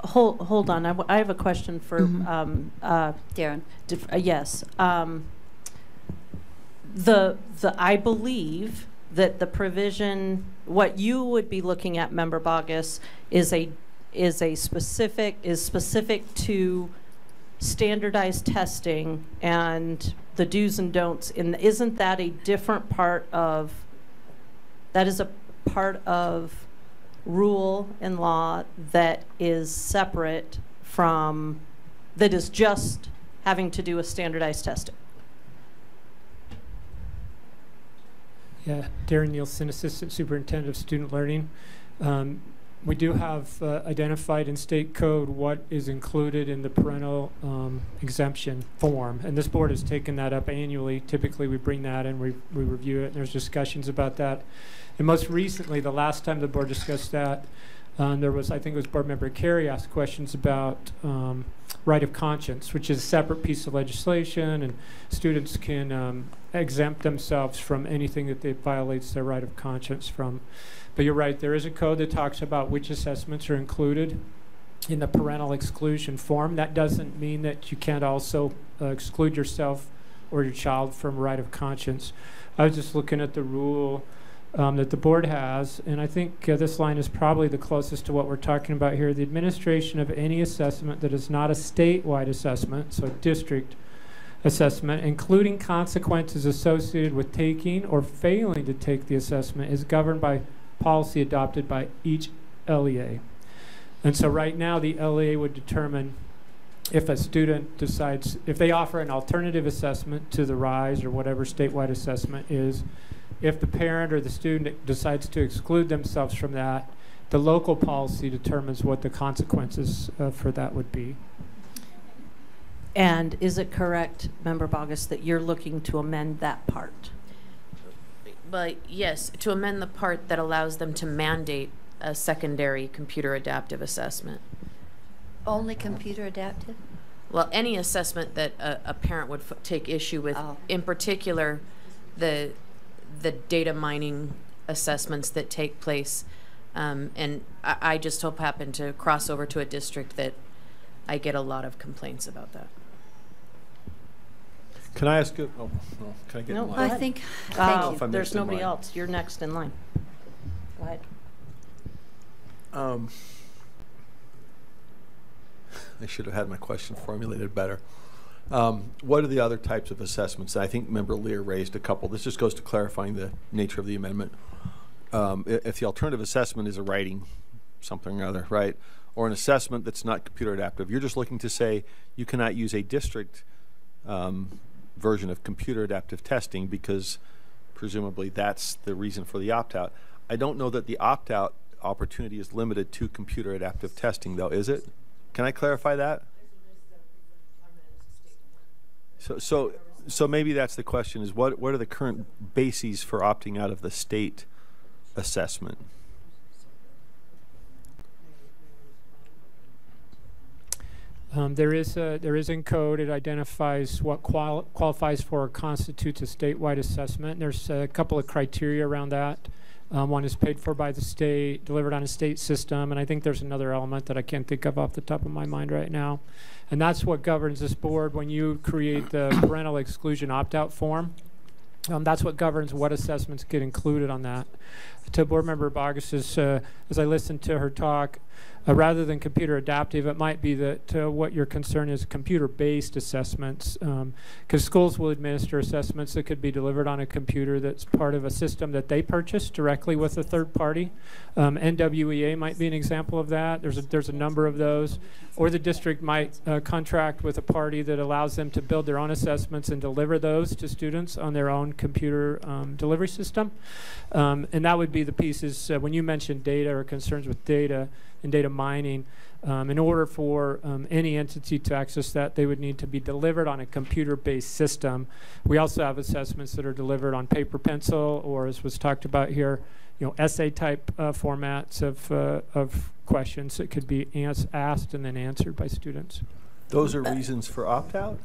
hold, hold on. I, w- I have a question for, Mhm. um, uh, Darin? uh, yes. Um, the, the, I believe that the provision, what you would be looking at, Member Boggess, is a, is a specific, is specific to standardized testing and the do's and don'ts. And isn't that a different part of, that is a part of rule and law that is separate from, that is just having to do with standardized testing? Yeah, Darin Nielsen, Assistant Superintendent of Student Learning. Um, we do have uh, identified in state code what is included in the parental um, exemption form, and this board has taken that up annually. Typically, we bring that and we, we review it, and there's discussions about that. And most recently, the last time the board discussed that, um, there was, I think it was Board Member Kerry asked questions about um, right of conscience, which is a separate piece of legislation, and students can um, exempt themselves from anything that they violates their right of conscience from. But you're right, there is a code that talks about which assessments are included in the parental exclusion form. That doesn't mean that you can't also uh, exclude yourself or your child from right of conscience. I was just looking at the rule um, that the board has, and I think uh, this line is probably the closest to what we're talking about here. The administration of any assessment that is not a statewide assessment, so a district assessment, including consequences associated with taking or failing to take the assessment, is governed by policy adopted by each LEA. And so right now, the LEA would determine if a student decides, if they offer an alternative assessment to the RISE or whatever statewide assessment is, if the parent or the student decides to exclude themselves from that, the local policy determines what the consequences uh, for that would be. And is it correct, Member Boggess, that you're looking to amend that part? But yes, to amend the part that allows them to mandate a secondary computer adaptive assessment. Only computer adaptive? Well, any assessment that a, a parent would f- take issue with, Oh. in particular, the the data mining assessments that take place, um, and I, I just hope happen to cross over to a district that I get a lot of complaints about that. Can I ask you, oh, no, can I get No, in line? I think, Oh, thank you. If I'm There's in nobody line. else. You're next in line. Go ahead. Um, I should have had my question formulated better. Um, what are the other types of assessments? I think Member Lear raised a couple. This just goes to clarifying the nature of the amendment. Um, i- if the alternative assessment is a writing, something or other, right, or an assessment that's not computer adaptive, you're just looking to say you cannot use a district um, version of computer adaptive testing because presumably that's the reason for the opt-out. I don't know that the opt-out opportunity is limited to computer adaptive testing, though, is it? Can I clarify that? So, so, so maybe that's the question: is what what are the current bases for opting out of the state assessment? Um, there is a, there is in code. It identifies what qual- qualifies for or constitutes a statewide assessment. There's a couple of criteria around that. Um, one is paid for by the state, delivered on a state system, and I think there's another element that I can't think of off the top of my mind right now. And that's what governs this board when you create the parental exclusion opt-out form. Um, that's what governs what assessments get included on that. To Board Member Boggess's, uh, as I listened to her talk, uh, rather than computer adaptive, it might be that uh, what your concern is computer-based assessments, because um, schools will administer assessments that could be delivered on a computer that's part of a system that they purchase directly with a third party. Um, NWEA might be an example of that. There's a, there's a number of those. Or the district might uh, contract with a party that allows them to build their own assessments and deliver those to students on their own computer um, delivery system. Um, and that would be the pieces, uh, when you mentioned data or concerns with data, and data mining. Um, in order for um, any entity to access that, they would need to be delivered on a computer-based system. We also have assessments that are delivered on paper pencil, or as was talked about here, you know, essay-type uh, formats of uh, of questions that could be asked and then answered by students. Those are reasons for opt-out.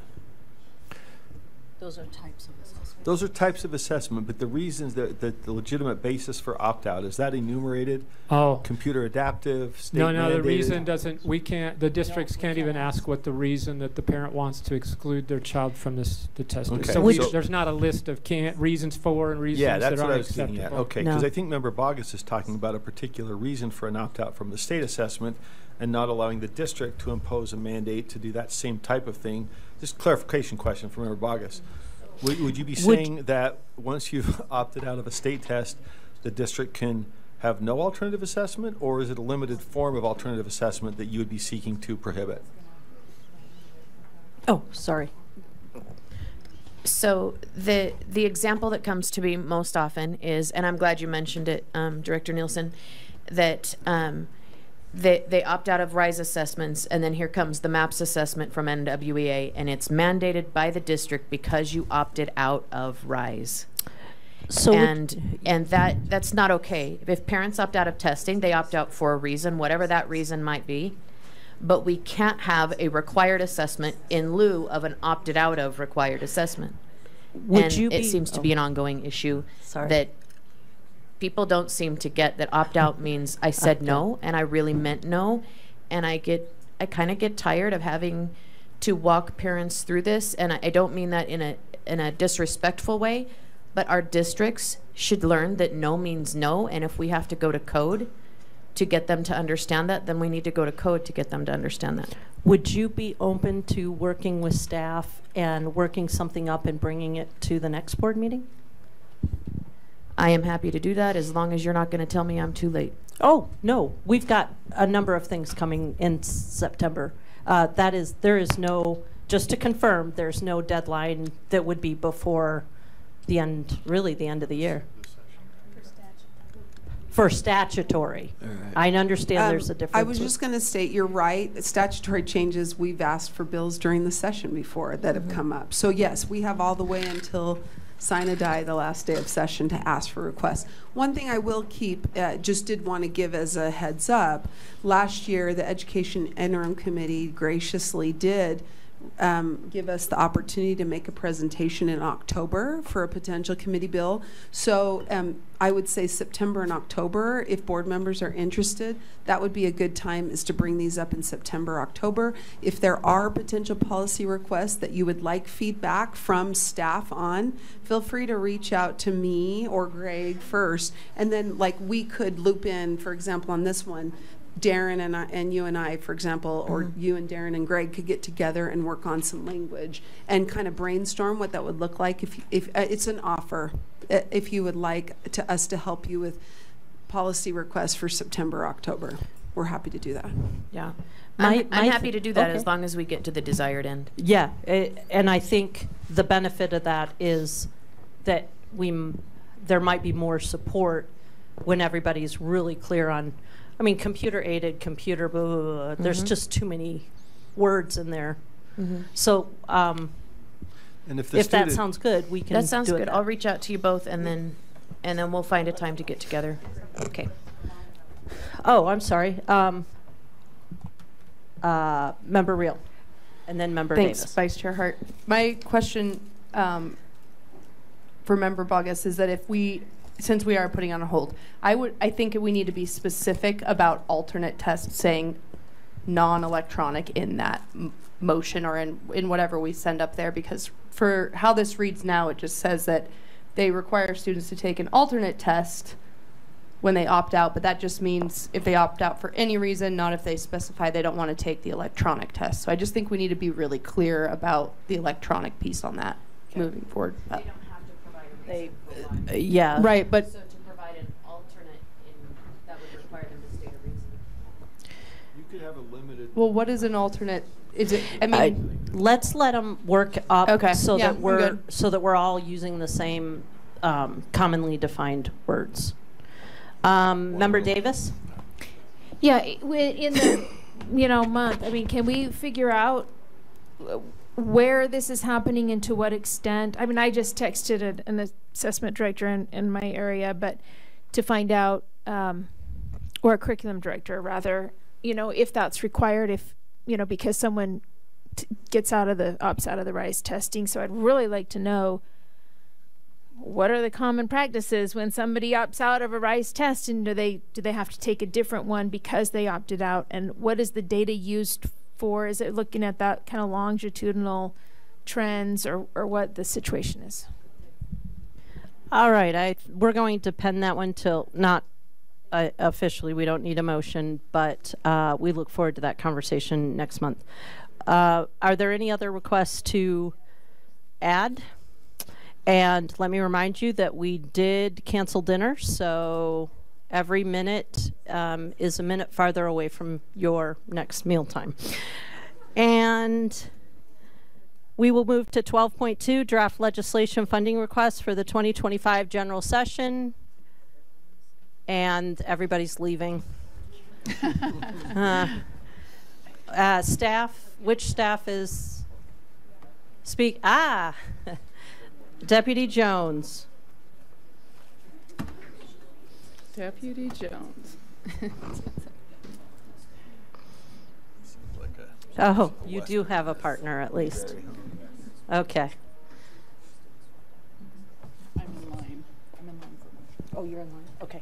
Those are types of assessment. Those are types of assessment, but the reasons that, that the legitimate basis for opt-out, is that enumerated? Oh, Computer adaptive, state no, no, the mandated? reason doesn't, we can't, the districts can't even ask what the reason that the parent wants to exclude their child from this, the test is. Okay, So we, so- there's not a list of can't, reasons for and reasons Yeah, that that's what I aren't was getting at. acceptable. Okay, No. because I think Member Boggess is talking about a particular reason for an opt-out from the state assessment and not allowing the district to impose a mandate to do that same type of thing. Just clarification question for Member Boggess. Would, would you be Would- saying that once you've opted out of a state test, the district can have no alternative assessment, or is it a limited form of alternative assessment that you would be seeking to prohibit? Oh, sorry. So the the example that comes to me most often is, and I'm glad you mentioned it, um, Director Nielsen, that um, they they opt out of RISE assessments, and then here comes the MAPS assessment from NWEA, and it's mandated by the district because you opted out of RISE. So and and that that's not okay. If parents opt out of testing, they opt out for a reason, whatever that reason might be. But we can't have a required assessment in lieu of an opted out of required assessment. would and you it be- seems to oh, be an oh. ongoing issue Sorry. that people don't seem to get that opt out means I said no and I really meant no and I get I kind of get tired of having to walk parents through this and I, I don't mean that in a in a disrespectful way but our districts should learn that no means no and if we have to go to code to get them to understand that then we need to go to code to get them to understand that Would you be open to working with staff and working something up and bringing it to the next board meeting? I am happy to do that as long as you're not going to tell me I'm too late Oh, no, we've got a number of things coming in September. Uh, That is, there is no, just to confirm, there's no deadline that would be before the end, really the end of the year. For statutory. I understand there's a Um, difference. I was just going to state, you're right, statutory changes, we've asked for bills during the session before that Mm-hmm. have come up. So yes, we have all the way until sine die, the last day of session, to ask for requests. One thing I will keep, uh, just did want to give as a heads up, last year, the Education Interim Committee graciously did um, give us the opportunity to make a presentation in October for a potential committee bill. So um, I would say September and October, if board members are interested, that would be a good time is to bring these up in September, October. If there are potential policy requests that you would like feedback from staff on, feel free to reach out to me or Greg first. And then like we could loop in, for example, on this one, Darin and I, and you and I, for example, or you and Darin and Greg could get together and work on some language and kind of brainstorm what that would look like if, if uh, it's an offer, uh, if you would like to us to help you with policy requests for September, October. We're happy to do that. Yeah. My- I'm, I'm my happy th- to do that okay. as long as we get to the desired end. Yeah, eh, and I think the benefit of that is that we, m- there might be more support when everybody's really clear on, I mean, computer aided, computer, blah, blah, blah, there's Mhm. just too many words in there. So, um, And if the if that student- sounds good, we can That sounds do good. that I'll reach out to you both and then, and then we'll find a time to get together. Okay. Oh, I'm sorry. Um, uh, Member Real. And then Member Thanks, Davis. Vice Chair Hart. My question um, for Member Boggess is that if we, since we are putting on a hold, I would, I think we need to be specific about alternate tests saying non-electronic in that m- motion or in, in whatever we send up there, because for how this reads now, it just says that they require students to take an alternate test when they opt out, but that just means if they opt out for any reason, not if they specify they don't want to take the electronic test. So I just think we need to be really clear about the electronic piece on that moving forward. They, uh, yeah. Right, but So to provide an alternate, in, that would require them to state a reason. You could have a limited. well, what is an alternate? Is it? I I- mean, Let's let them work up. Okay, So yeah, that we're, so that we're all using the same um, commonly defined words. Um, Member Davis? Yeah, in the, you know, month, I mean, can we figure out uh, where this is happening and to what extent? I mean, I just texted an- assessment director in, in my area, but to find out, um, or a curriculum director rather, you know, if that's required, if, you know, because someone gets out of the, opts out of the RISE testing. So I'd really like to know what are the common practices when somebody opts out of a RISE test and do they do they have to take a different one because they opted out and what is the data used for is it looking at that kind of longitudinal trends or, or what the situation is All right, I, we're going to pen that one till, not uh, officially, we don't need a motion, but uh, we look forward to that conversation next month. Uh, Are there any other requests to add? And let me remind you that we did cancel dinner, so every minute um, is a minute farther away from your next mealtime. And we will move to 12.2, draft legislation funding request for the 2025 general session. And everybody's leaving. Uh, uh, Staff, which staff is speak? Ah, Deputy Jones. Deputy Jones. Oh, you do have a partner at least. Okay. I'm in line. I'm in line for Oh, you're in line. Okay.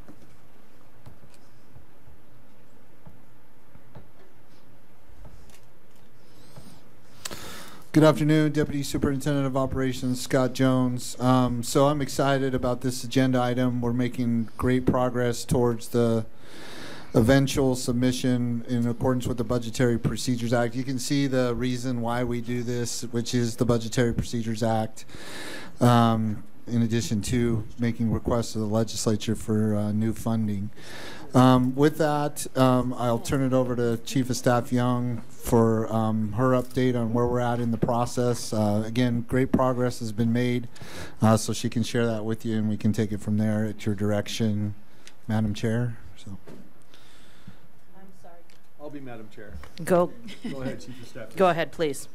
Good afternoon, Deputy Superintendent of Operations Scott Jones. Um, so I'm excited about this agenda item. We're making great progress towards the eventual submission in accordance with the Budgetary Procedures Act. You can see the reason why we do this, which is the Budgetary Procedures Act. Um, in addition to making requests to the legislature for uh, new funding. Um, with that, um, I'll turn it over to Chief of Staff Young for um, her update on where we're at in the process. Uh, again, great progress has been made, uh, so she can share that with you, and we can take it from there at your direction, Madam Chair. So. I'm sorry. I'll be Madam Chair. Go. Go ahead, Chief of Staff. Go ahead, please.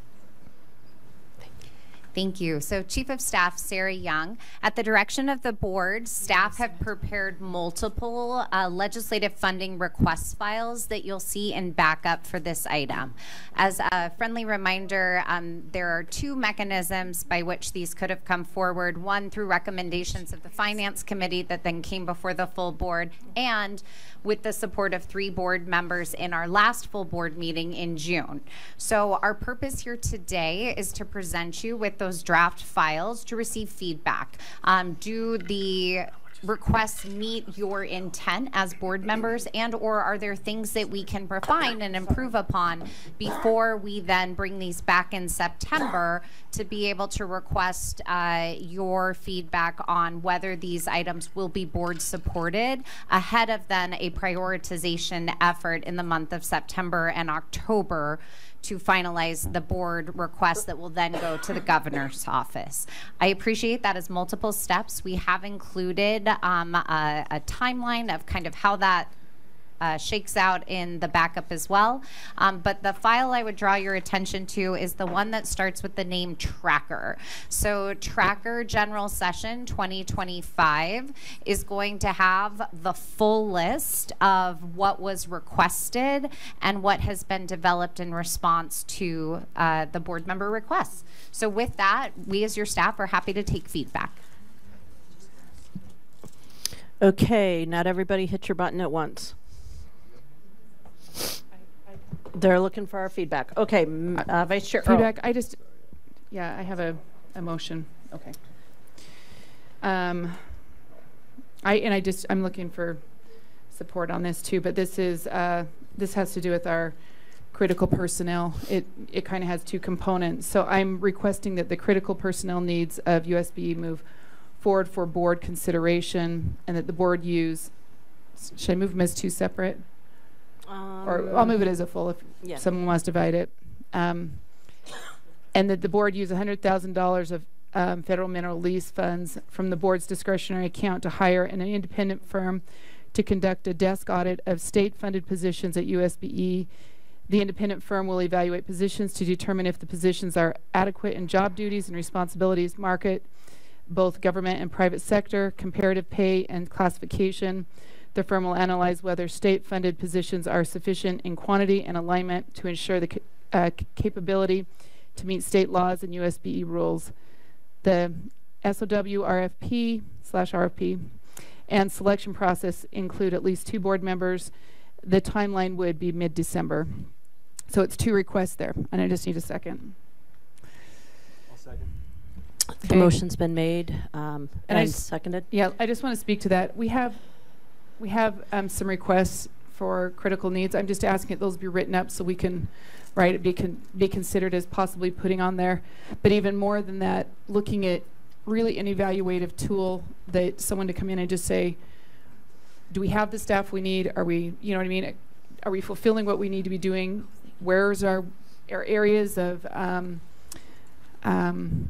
Thank you. So, Chief of Staff Sarah Young, at the direction of the board, staff have prepared multiple uh, legislative funding request files that you'll see in backup for this item. As a friendly reminder, um, there are two mechanisms by which these could have come forward one through recommendations of the Finance Committee that then came before the full board, and with the support of three board members in our last full board meeting in June. So, our purpose here today is to present you with those draft files to receive feedback. Um, do the requests meet your intent as board members and or are there things that we can refine and improve upon before we then bring these back in September to be able to request uh, your feedback on whether these items will be board supported ahead of then a prioritization effort in the month of September and October to finalize the board request that will then go to the governor's office. I appreciate that as multiple steps. We have included um, a, a timeline of kind of how that uh, shakes out in the backup as well. Um, but the file I would draw your attention to is the one that starts with the name Tracker. So Tracker General Session 2025 is going to have the full list of what was requested and what has been developed in response to uh, the board member requests. So with that, we as your staff are happy to take feedback. Okay, not everybody hit your button at once. They're looking for our feedback. Okay, uh, Vice Chair. oh, Feedback, I just, yeah, I have a, a motion, okay. Um, I, and I just, I'm looking for support on this too, but this is, uh, this has to do with our critical personnel. It, it kind of has two components. So I'm requesting that the critical personnel needs of USBE move forward for board consideration and that the board use, should I move them as two separate? Or I'll move it as a full if Yeah. someone wants to divide it. Um, and that the board use $100,000 of um, federal mineral lease funds from the board's discretionary account to hire an independent firm to conduct a desk audit of state-funded positions at USBE. The independent firm will evaluate positions to determine if the positions are adequate in job duties and responsibilities, market, both government and private sector, comparative pay and classification. The firm will analyze whether state-funded positions are sufficient in quantity and alignment to ensure the ca- uh, capability to meet state laws and USBE E rules. The SOW RFP slash RFP and selection process include at least two board members. The timeline would be mid-December. So it's two requests there, and I just need a second. The Okay. motion's been made um, And and s- seconded. Yeah, I just want to speak to that. We have, we have um, some requests for critical needs. I'm just asking that those be written up so we can, right, be con- be considered as possibly putting on there. But even more than that, looking at really an evaluative tool that someone to come in and just say, do we have the staff we need? Are we, you know what I mean? Are we fulfilling what we need to be doing? Where's our, our areas of um, um,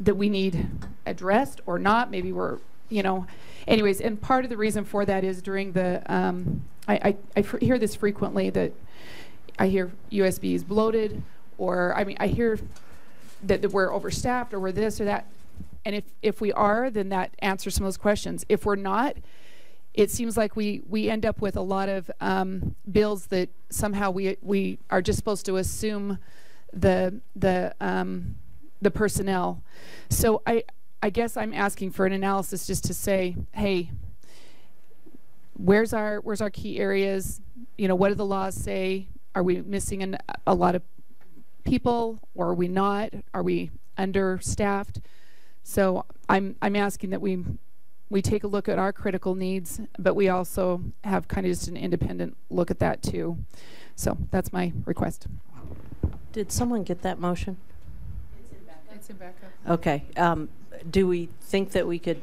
that we need addressed or not? Maybe we're, you know, anyways. And part of the reason for that is during the, um, I, I, I hear this frequently that I hear USBE is bloated, or I mean, I hear that, that we're overstaffed or we're this or that. And if, if we are, then that answers some of those questions. If we're not, it seems like we, we end up with a lot of um, bills that somehow we, we are just supposed to assume the, the, um, the personnel. So I, I guess I'm asking for an analysis just to say, hey, where's our, where's our key areas? You know, what do the laws say? Are we missing an, a lot of people or are we not? Are we understaffed? So I'm, I'm asking that we, we take a look at our critical needs, but we also have kind of just an independent look at that too. So that's my request. Did someone get that motion? It's in backup. Okay. Um, do we think that we could?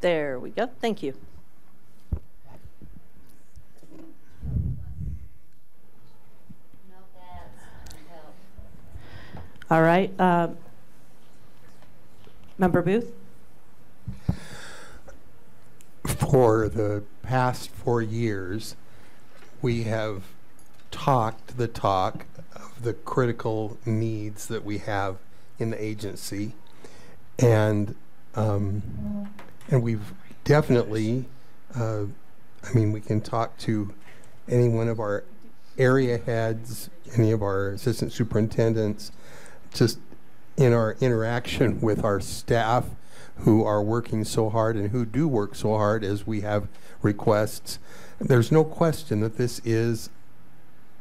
There we go. Thank you. All right. Uh, Member Boothe? For the past four years, we have talked the talk of the critical needs that we have in the agency. And, um, and we've definitely, uh, I mean, we can talk to any one of our area heads, any of our assistant superintendents, just in our interaction with our staff who are working so hard and who do work so hard as we have requests. There's no question that this is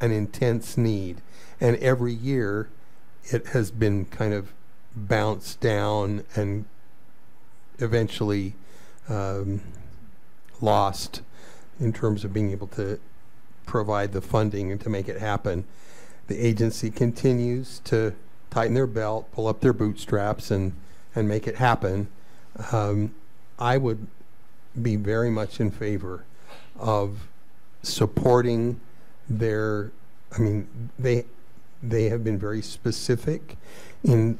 an intense need. And every year it has been kind of bounced down and eventually um, lost in terms of being able to provide the funding and to make it happen. The agency continues to tighten their belt, pull up their bootstraps, and, and make it happen. Um, I would be very much in favor of supporting their, I mean, they, they have been very specific in,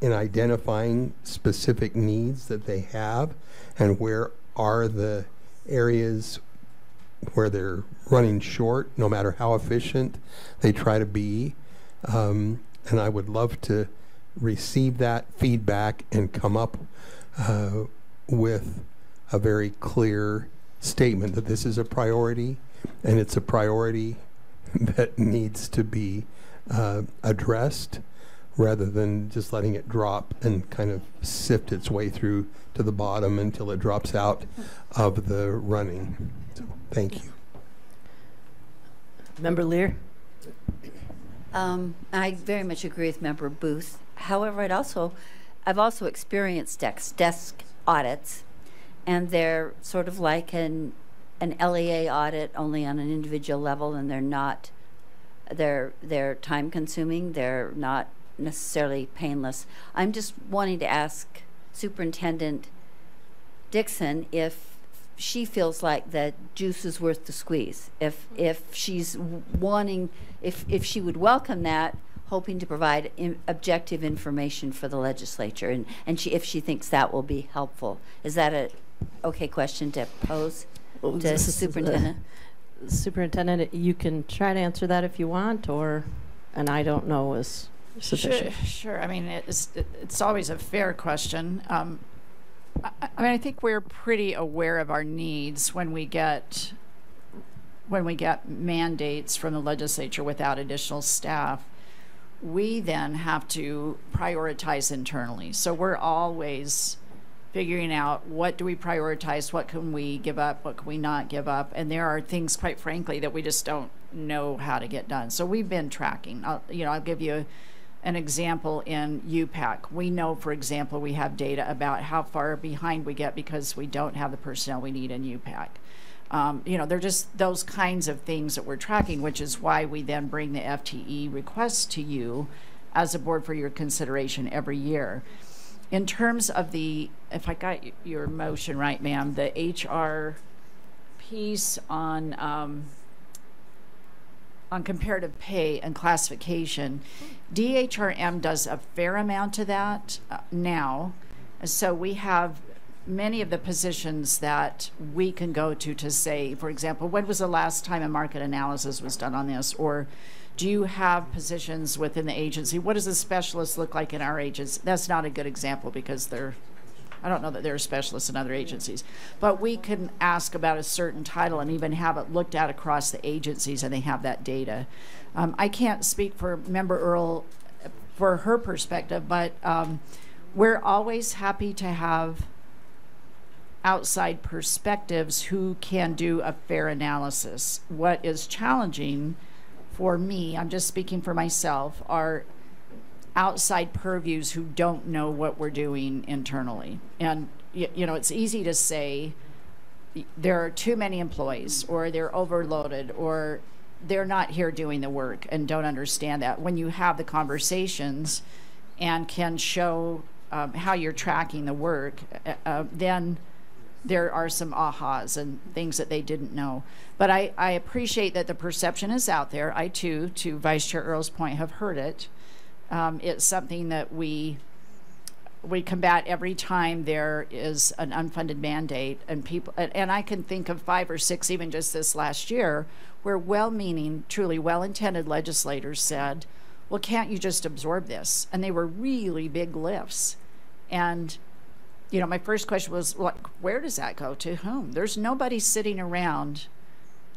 in identifying specific needs that they have and where are the areas where they're running short, no matter how efficient they try to be. Um, and I would love to receive that feedback and come up uh, with a very clear statement that this is a priority and it's a priority that needs to be uh, addressed rather than just letting it drop and kind of sift its way through to the bottom until it drops out of the running. So, thank you. Member Lear? Um, I very much agree with Member Boothe. However, I'd also, I've also experienced desk, desk audits, and they're sort of like an an LEA audit only on an individual level, and they're not, they're they're time consuming. They're not necessarily painless. I'm just wanting to ask Superintendent Dixon if she feels like the juice is worth the squeeze. If if she's wanting, if if she would welcome that, hoping to provide in objective information for the legislature, and and she if she thinks that will be helpful. Is that a okay question to pose Well, to the- superintendent? Superintendent, you can try to answer that if you want, or, and I don't know is sufficient. Sure, sure. I mean, it's, it's always a fair question. Um, I, I mean, I think we're pretty aware of our needs when we get, when we get mandates from the legislature without additional staff. We then have to prioritize internally. So we're always figuring out what do we prioritize, what can we give up, what can we not give up. And there are things, quite frankly, that we just don't know how to get done. So we've been tracking. I'll, you know, I'll give you an example in UPPAC. We know, for example, we have data about how far behind we get because we don't have the personnel we need in UPPAC. Um, you know, they're just those kinds of things that we're tracking, which is why we then bring the FTE requests to you as a board for your consideration every year. In terms of the, if I got your motion right, ma'am, the HR piece on um, on comparative pay and classification, DHRM does a fair amount of that uh, now. So we have many of the positions that we can go to to say, for example, when was the last time a market analysis was done on this? Or do you have positions within the agency? What does a specialist look like in our agency? That's not a good example because they're I don't know that there are specialists in other agencies, but we can ask about a certain title and even have it looked at across the agencies, and they have that data. Um, I can't speak for Member Earl for her perspective, but um, we're always happy to have outside perspectives who can do a fair analysis. What is challenging for me, I'm just speaking for myself, are outside purviews who don't know what we're doing internally. And, you, know, it's easy to say there are too many employees or they're overloaded or they're not here doing the work and don't understand that. When you have the conversations and can show um, how you're tracking the work, uh, uh, then there are some ahas and things that they didn't know. But I, I appreciate that the perception is out there. I too, to Vice Chair Earl's point, have heard it. Um, it's something that we we combat every time there is an unfunded mandate and people and, I can think of five or six even just this last year where well-meaning truly well-intended legislators said well can't you just absorb this and they were really big lifts and you know my first question was like where does that go to whom there's nobody sitting around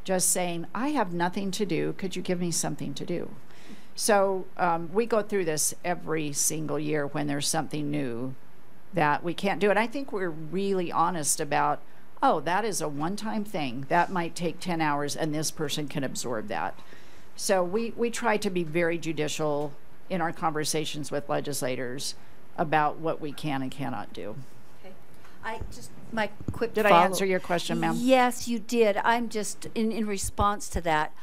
just saying i have nothing to do could you give me something to do so um, we go through this every single year when there's something new that we can't do. And I think we're really honest about, oh, that is a one time thing. That might take 10 hours and this person can absorb that. So we, we try to be very judicial in our conversations with legislators about what we can and cannot do. I just my quick. Did I answer your question, ma'am? Yes, you did. I'm just in in response to that.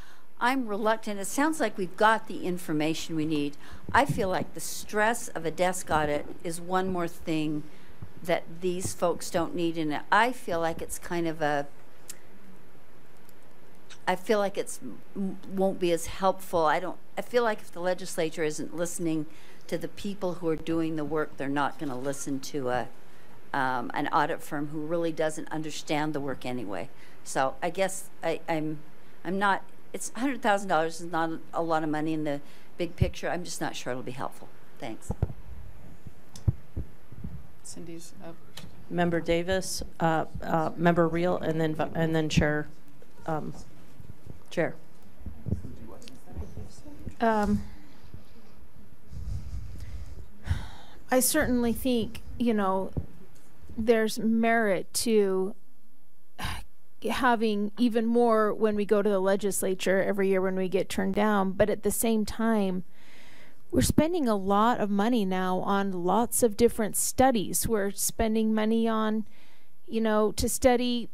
I'm reluctant. It sounds like we've got the information we need. I feel like the stress of a desk audit is one more thing that these folks don't need, and I feel like it's kind of a. I feel like it's won't be as helpful. I don't. I feel like if the legislature isn't listening to the people who are doing the work, they're not going to listen to a um, an audit firm who really doesn't understand the work anyway. So I guess I, I'm, I'm not, it's hundred thousand dollars is not a lot of money in the big picture. I'm just not sure it'll be helpful. Thanks. Cindy's up. Member Davis, uh, uh, Member Reale, and then and then Chair. Um, Chair. Um, I certainly think, you know, there's merit to having even more when we go to the legislature every year when we get turned down. But at the same time, we're spending a lot of money now on lots of different studies. We're spending money on, you know, to study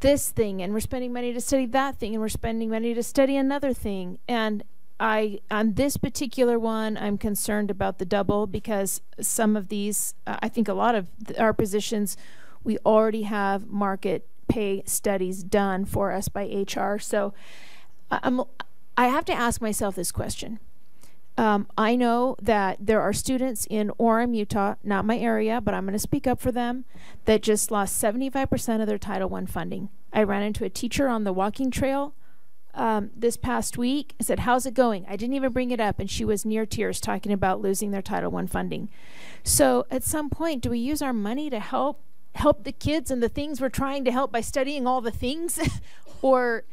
this thing, and we're spending money to study that thing, and we're spending money to study another thing. And I, on this particular one, I'm concerned about the double because some of these, uh, I think a lot of our positions, we already have market pay studies done for us by HR. So I- I'm, I have to ask myself this question. Um, I know that there are students in Orem, Utah, not my area, but I'm going to speak up for them, that just lost 75% of their Title I funding. I ran into a teacher on the walking trail um, this past week. Said, How's it going? I didn't even bring it up, and she was near tears talking about losing their Title I funding. So at some point, do we use our money to help help the kids and the things we're trying to help by studying all the things? or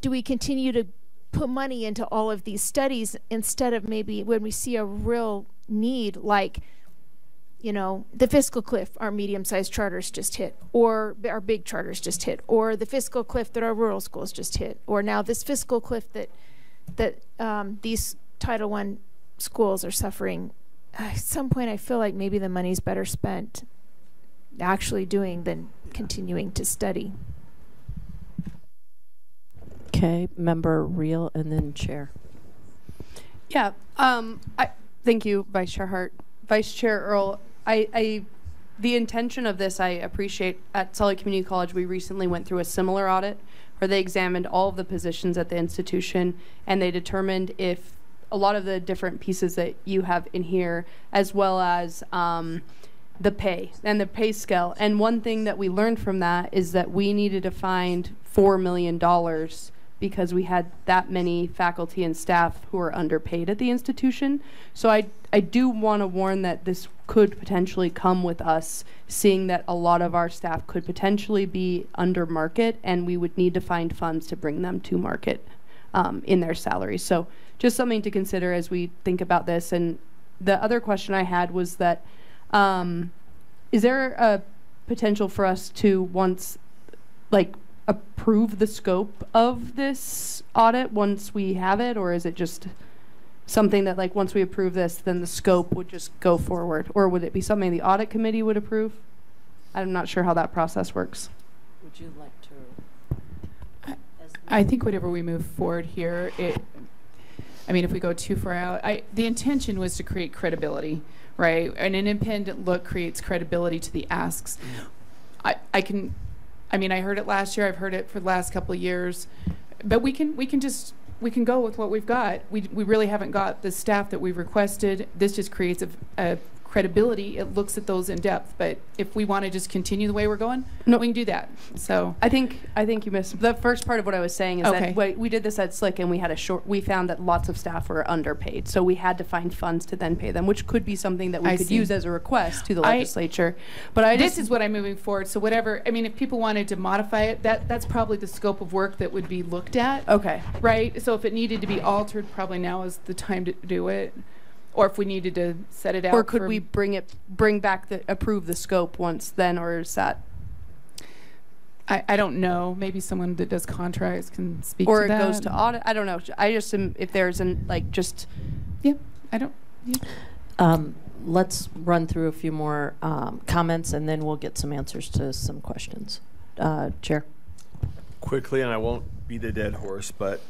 do we continue to put money into all of these studies instead of maybe when we see a real need like you know the fiscal cliff our medium-sized charters just hit or our big charters just hit or the fiscal cliff that our rural schools just hit or now this fiscal cliff that that um, these title one schools are suffering at some point i feel like maybe the money's better spent actually doing than continuing to study Okay, Member Reale and then Chair. Yeah. Um. I thank you, Vice Chair Hart. Vice Chair Earl. I. I the intention of this I appreciate. At Sully Community College, we recently went through a similar audit where they examined all of the positions at the institution and they determined if a lot of the different pieces that you have in here, as well as um, the pay and the pay scale. And one thing that we learned from that is that we needed to find $4 million because we had that many faculty and staff who are underpaid at the institution. So I, I do want to warn that this could potentially come with us seeing that a lot of our staff could potentially be under market and we would need to find funds to bring them to market um, in their salaries. So just something to consider as we think about this. And the other question I had was that um, is there a potential for us to once like approve the scope of this audit once we have it or is it just something that like once we approve this then the scope would just go forward or would it be something the audit committee would approve i'm not sure how that process works Would you like to? I think whatever we move forward here, it, I mean, if we go too far out, I, the intention was to create credibility, right? An independent look creates credibility to the asks. Mm-hmm. I, I can, I mean, I heard it last year, I've heard it for the last couple of years, but we can, we can just, we can go with what we've got. We, we really haven't got the staff that we've requested. This just creates a, a credibility. It looks at those in depth, but if we want to just continue the way we're going, No. we can do that. So. i think i think you missed the first part of what i was saying is Okay. that we, we did this at slick and we had a short we found that lots of staff were underpaid so we had to find funds to then pay them which could be something that we I could see. use as a request to the I- legislature but i this is what I'm moving forward. So whatever, I mean, if people wanted to modify it, that that's probably the scope of work that would be looked at, okay right? So if it needed to be altered, probably now is the time to do it. Or if we needed to set it out. or could for- we bring it bring back the approve the scope once then or is that I, I don't know. Maybe someone that does contracts can speak or to it that. goes to audit i don't know i just am if there's an like just Yeah, I don't. Yeah. Um, let's run through a few more um, comments and then we'll get some answers to some questions. Uh, Chair. quickly, and I won't beat a dead horse, but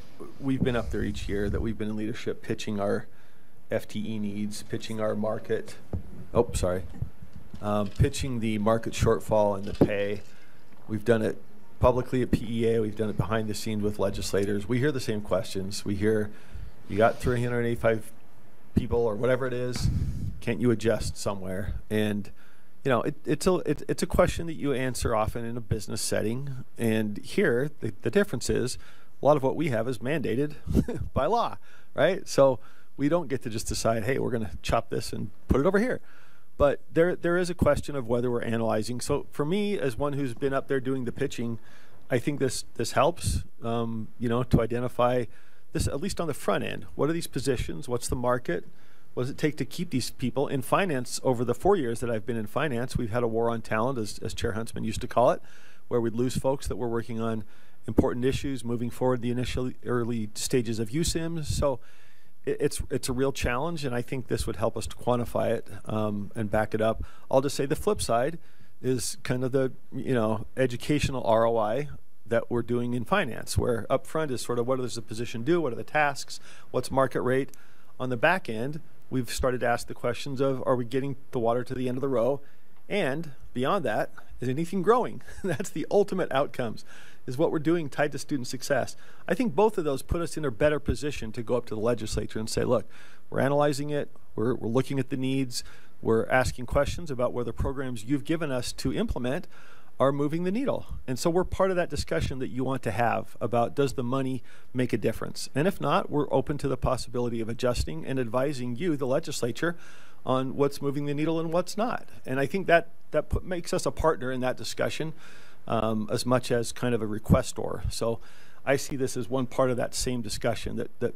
we've been up there each year that we've been in leadership pitching our FTE needs, pitching our market, oh, sorry, um, pitching the market shortfall and the pay. We've done it publicly at PEA, we've done it behind the scenes with legislators. We hear the same questions. We hear, you got 385 people or whatever it is, can't you adjust somewhere? And you know, it, it's a it, it's a question that you answer often in a business setting, and here the, the difference is a lot of what we have is mandated by law, right? So we don't get to just decide, hey, we're going to chop this and put it over here. But there there is a question of whether we're analyzing. So for me, as one who's been up there doing the pitching, I think this this helps, um, you know, to identify this at least on the front end. What are these positions? What's the market? What does it take to keep these people in finance? Over the four years that I've been in finance, we've had a war on talent, as, as Chair Huntsman used to call it, where we'd lose folks that were working on important issues, moving forward the initial early stages of USIMS. So it's it's a real challenge, and I think this would help us to quantify it um, and back it up. I'll just say the flip side is kind of the you know educational ROI that we're doing in finance, where upfront is sort of what does the position do, what are the tasks, what's market rate. On the back end, we've started to ask the questions of are we getting the water to the end of the row, and beyond that, is anything growing? That's the ultimate outcomes is what we're doing tied to student success. I think both of those put us in a better position to go up to the legislature and say, look, we're analyzing it, we're, we're looking at the needs, we're asking questions about whether programs you've given us to implement are moving the needle. And so we're part of that discussion that you want to have about does the money make a difference? And if not, we're open to the possibility of adjusting and advising you, the legislature, on what's moving the needle and what's not. And I think that that put, makes us a partner in that discussion um, as much as kind of a requestor. So I see this as one part of that same discussion that, that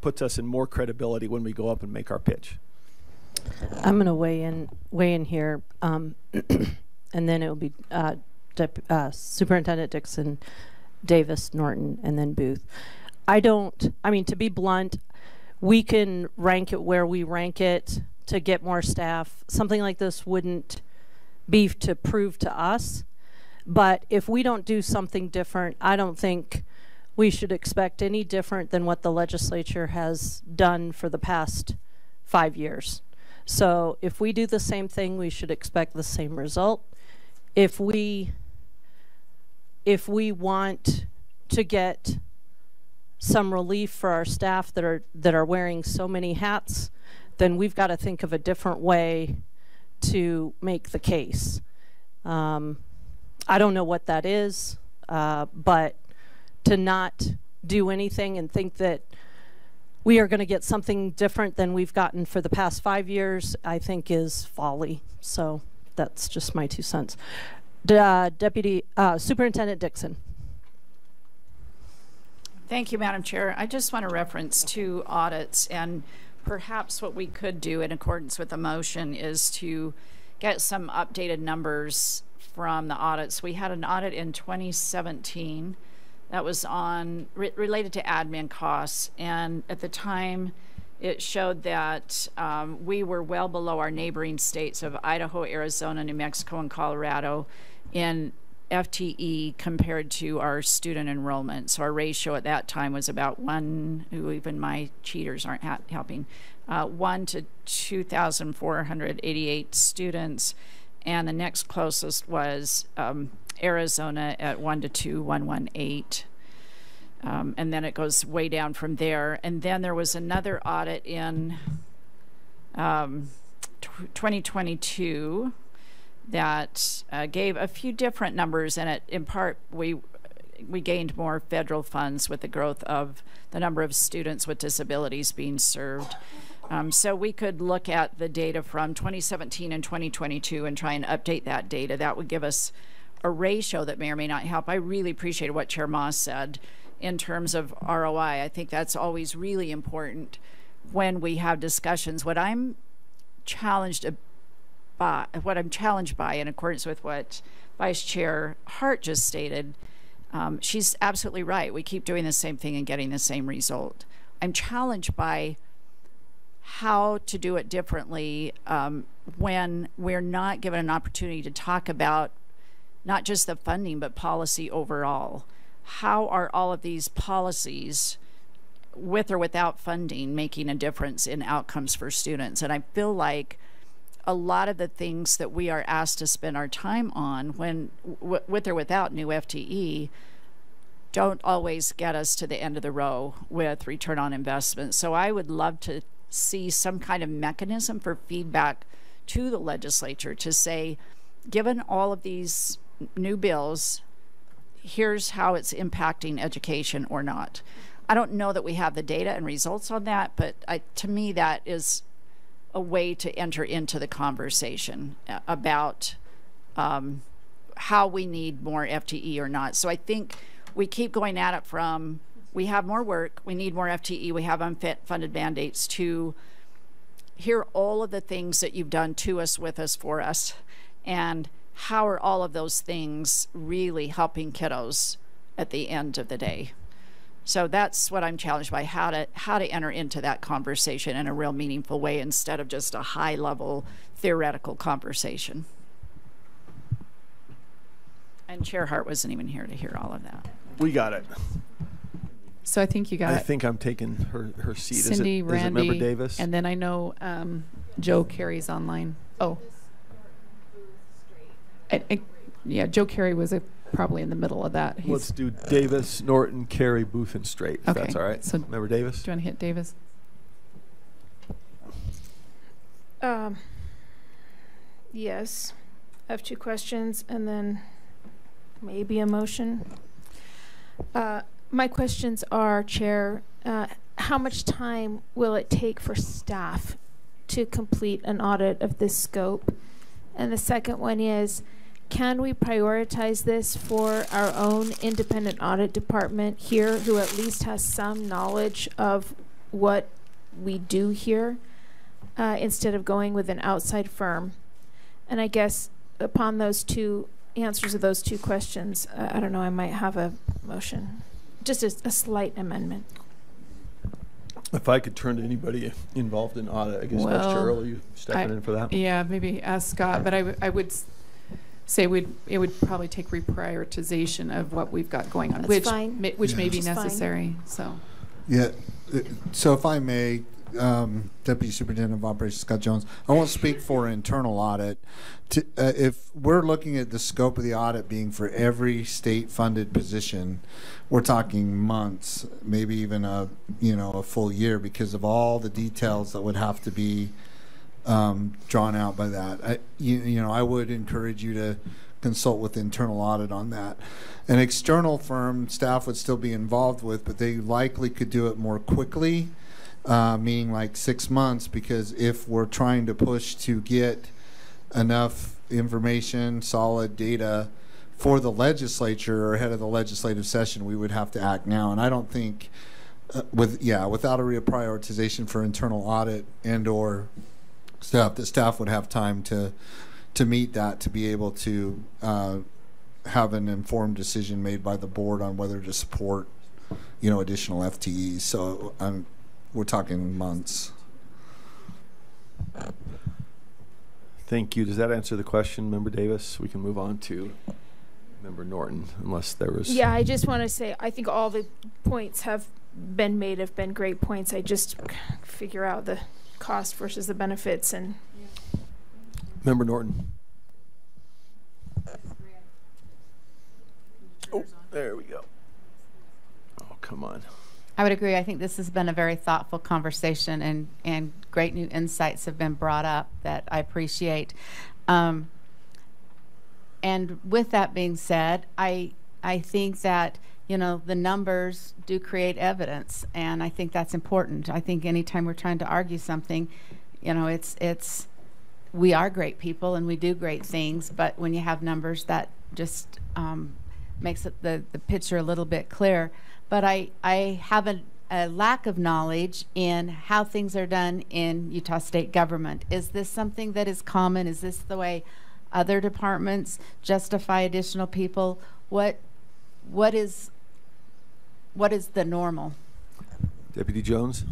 puts us in more credibility when we go up and make our pitch. I'm going to weigh in weigh in here, um, and then it will be uh, uh, Superintendent Dixon, Davis, Norton, and then Boothe. I don't. I mean, to be blunt, we can rank it where we rank it to get more staff. Something like this wouldn't be to prove to us but if we don't do something different, I don't think we should expect any different than what the legislature has done for the past five years. So if we do the same thing, we should expect the same result. If we if we want to get some relief for our staff that are that are wearing so many hats, then we've got to think of a different way to make the case. Um, I don't know what that is, uh, but to not do anything and think that we are going to get something different than we've gotten for the past five years, I think is folly. So that's just my two cents. uh, Deputy uh, Superintendent Dixon. Thank you, Madam Chair. I just want to reference two audits, and perhaps what we could do in accordance with the motion is to get some updated numbers from the audits. We had an audit in 2017 that was on re related to admin costs, and at the time, it showed that um, we were well below our neighboring states of Idaho, Arizona, New Mexico, and Colorado in FTE compared to our student enrollment. So our ratio at that time was about one, ooh, even my cheaters aren't helping, uh, one to 2,488 students and the next closest was um, Arizona at 1 to 2, 118. Um, and then it goes way down from there. And then there was another audit in um, 2022 that uh, gave a few different numbers, and it, in part, we we gained more federal funds with the growth of the number of students with disabilities being served. Um, so we could look at the data from 2017 and 2022 and try and update that data. That would give us a ratio that may or may not help. I really appreciated what Chair Moss said in terms of ROI. I think that's always really important when we have discussions. What I'm challenged by, what I'm challenged by, in accordance with what Vice Chair Hart just stated, um, she's absolutely right. We keep doing the same thing and getting the same result. I'm challenged by how to do it differently um, when we're not given an opportunity to talk about not just the funding but policy overall. How are all of these policies, with or without funding, making a difference in outcomes for students? And I feel like a lot of the things that we are asked to spend our time on, when with or without new FTE, don't always get us to the end of the row with return on investment. So I would love to see some kind of mechanism for feedback to the legislature to say, given all of these new bills, here's how it's impacting education or not. I don't know that we have the data and results on that, but I, to me, that is a way to enter into the conversation about um, how we need more FTE or not. So I think we keep going at it from we have more work, we need more FTE, we have unfunded mandates to hear all of the things that you've done to us, with us, for us, and how are all of those things really helping kiddos at the end of the day? So that's what I'm challenged by how to how to enter into that conversation in a real meaningful way instead of just a high level theoretical conversation. And Chair Hart wasn't even here to hear all of that. We got it. So I think you got I think I'm taking her, her seat. Cindy, is it Randy, Member Davis? and then I know um, Joe Kerry's online. Oh. I- I- yeah, Joe Kerry was a, probably in the middle of that. He's- Let's do Davis, Norton, Kerry, Boothe, and Strate. If Okay, that's all right. so- Member Davis? Do you want to hit Davis? Um, yes, I have two questions and then maybe a motion. Uh, my questions are, Chair, uh, how much time will it take for staff to complete an audit of this scope? And the second one is, can we prioritize this for our own independent audit department here who at least has some knowledge of what we do here uh, instead of going with an outside firm? And I guess upon those two answers of those two questions, uh, I don't know, I might have a motion. Just a, a slight amendment. If I could turn to anybody involved in audit, I guess Vice Well, Chair Earl, are you stepping I- in for that? Yeah, maybe ask Scott, but I would- I would s- say we'd, it would probably take reprioritization of what we've got going on, That's which, fine. ma- which Yeah. may be Which is fine. necessary, so. Yeah, uh, so if I may, um, Deputy Superintendent of Operations Scott Jones, I won't speak for internal audit. To, uh, if we're looking at the scope of the audit being for every state-funded position, we're talking months, maybe even a, you know, a full year because of all the details that would have to be um, drawn out by that. I, you, you know, I would encourage you to consult with internal audit on that. An external firm staff would still be involved with, but they likely could do it more quickly, uh, meaning like six months, because if we're trying to push to get enough information, solid data for the legislature or ahead of the legislative session, we would have to act now. And I don't think uh, with yeah, without a reprioritization for internal audit and or staff, the staff would have time to to meet that to be able to uh, have an informed decision made by the board on whether to support you know additional FTEs. So um, we're talking months. Thank you. Does that answer the question, Member Davis? We can move on to Member Norton, unless there was. Yeah, I just want to say, I think all the points have been made, have been great points. I just figure out the cost versus the benefits and Member Norton. Oh, there we go. Oh, come on. I would agree. I think this has been a very thoughtful conversation, and, and great new insights have been brought up that I appreciate. Um, and with that being said, I I think that you know the numbers do create evidence, and I think that's important. I think anytime we're trying to argue something, you know, it's it's we are great people and we do great things, but when you have numbers, that just um, makes the the picture a little bit clear. But I I have a, a lack of knowledge in how things are done in Utah state government. Is this something that is common? Is this the way other departments justify additional people? What what is what is the normal? Deputy Jones?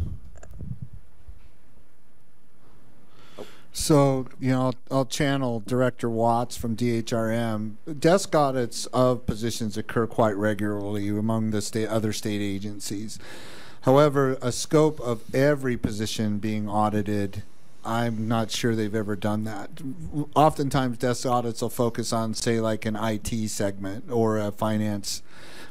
So, you know, I'll, I'll channel Director Watts from DHRM. Desk audits of positions occur quite regularly among the state, other state agencies. However, a scope of every position being audited, I'm not sure they've ever done that. Oftentimes, desk audits will focus on, say, like an IT segment or a finance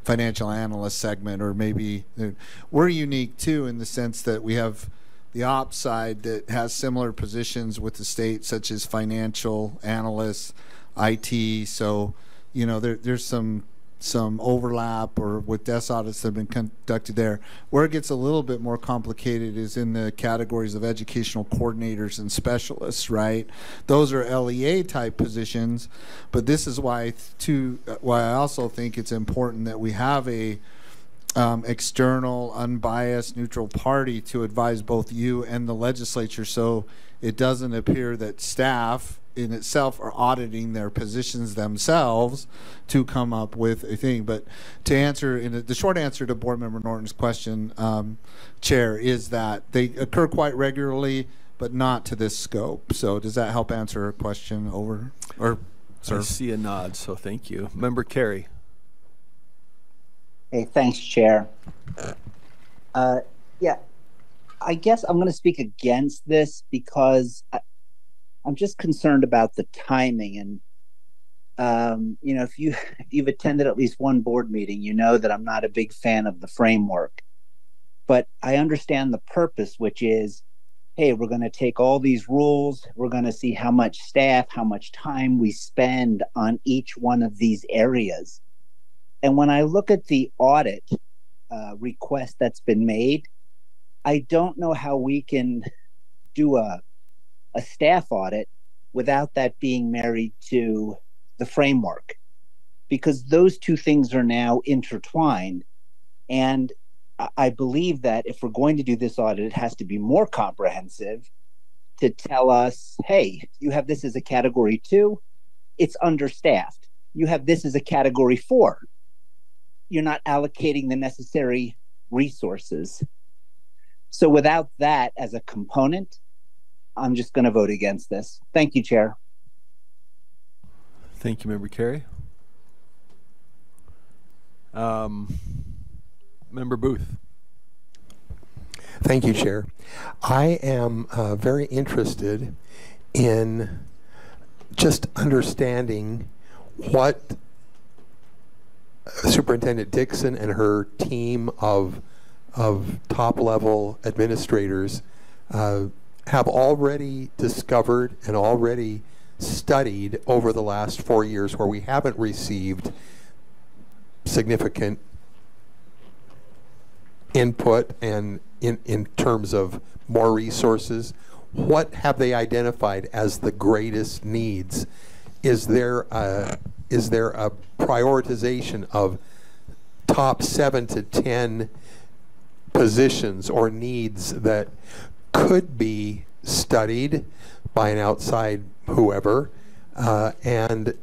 financial analyst segment, or maybe uh, we're unique too in the sense that we have the ops side that has similar positions with the state, such as financial analysts, IT. So, you know, there, there's some some overlap or with desk audits that have been conducted there. Where it gets a little bit more complicated is in the categories of educational coordinators and specialists, right? Those are LEA type positions, but this is why to why I also think it's important that we have a um, external, unbiased, neutral party to advise both you and the legislature so it doesn't appear that staff in itself are auditing their positions themselves to come up with a thing. But to answer, in a, the short answer to Board Member Norton's question, um, Chair, is that they occur quite regularly, but not to this scope. So does that help answer her question over? Or, sir? I see a nod, so thank you. Member Kerry. Hey, thanks, Chair. Uh, yeah, I guess I'm going to speak against this because I, I'm just concerned about the timing. And um, you know, if you if you've attended at least one board meeting, you know that I'm not a big fan of the framework. But I understand the purpose, which is, hey, we're going to take all these rules. We're going to see how much staff, how much time we spend on each one of these areas. And when I look at the audit uh, request that's been made, I don't know how we can do a a staff audit without that being married to the framework because those two things are now intertwined and I believe that if we're going to do this audit, it has to be more comprehensive to tell us, hey, you have this as a category two, it's understaffed. You have this as a category four, you're not allocating the necessary resources. So without that as a component, I'm just going to vote against this. Thank you, Chair. Thank you, Member Kerry. Um, Member Boothe. Thank you, Chair. I am uh, very interested in just understanding what Superintendent Dixon and her team of of top level administrators uh, have already discovered and already studied over the last four years where we haven't received significant input and in, in terms of more resources. What have they identified as the greatest needs? Is there a, is there a prioritization of top seven to ten positions or needs that could be studied by an outside whoever, uh, and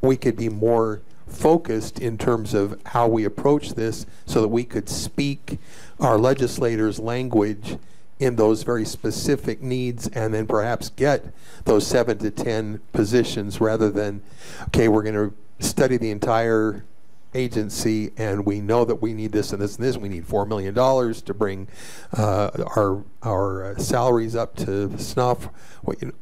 we could be more focused in terms of how we approach this so that we could speak our legislators' language in those very specific needs and then perhaps get those seven to ten positions rather than, okay, we're going to study the entire agency and we know that we need this and this and this. We need $4 million to bring uh, our, our uh, salaries up to snuff. You know,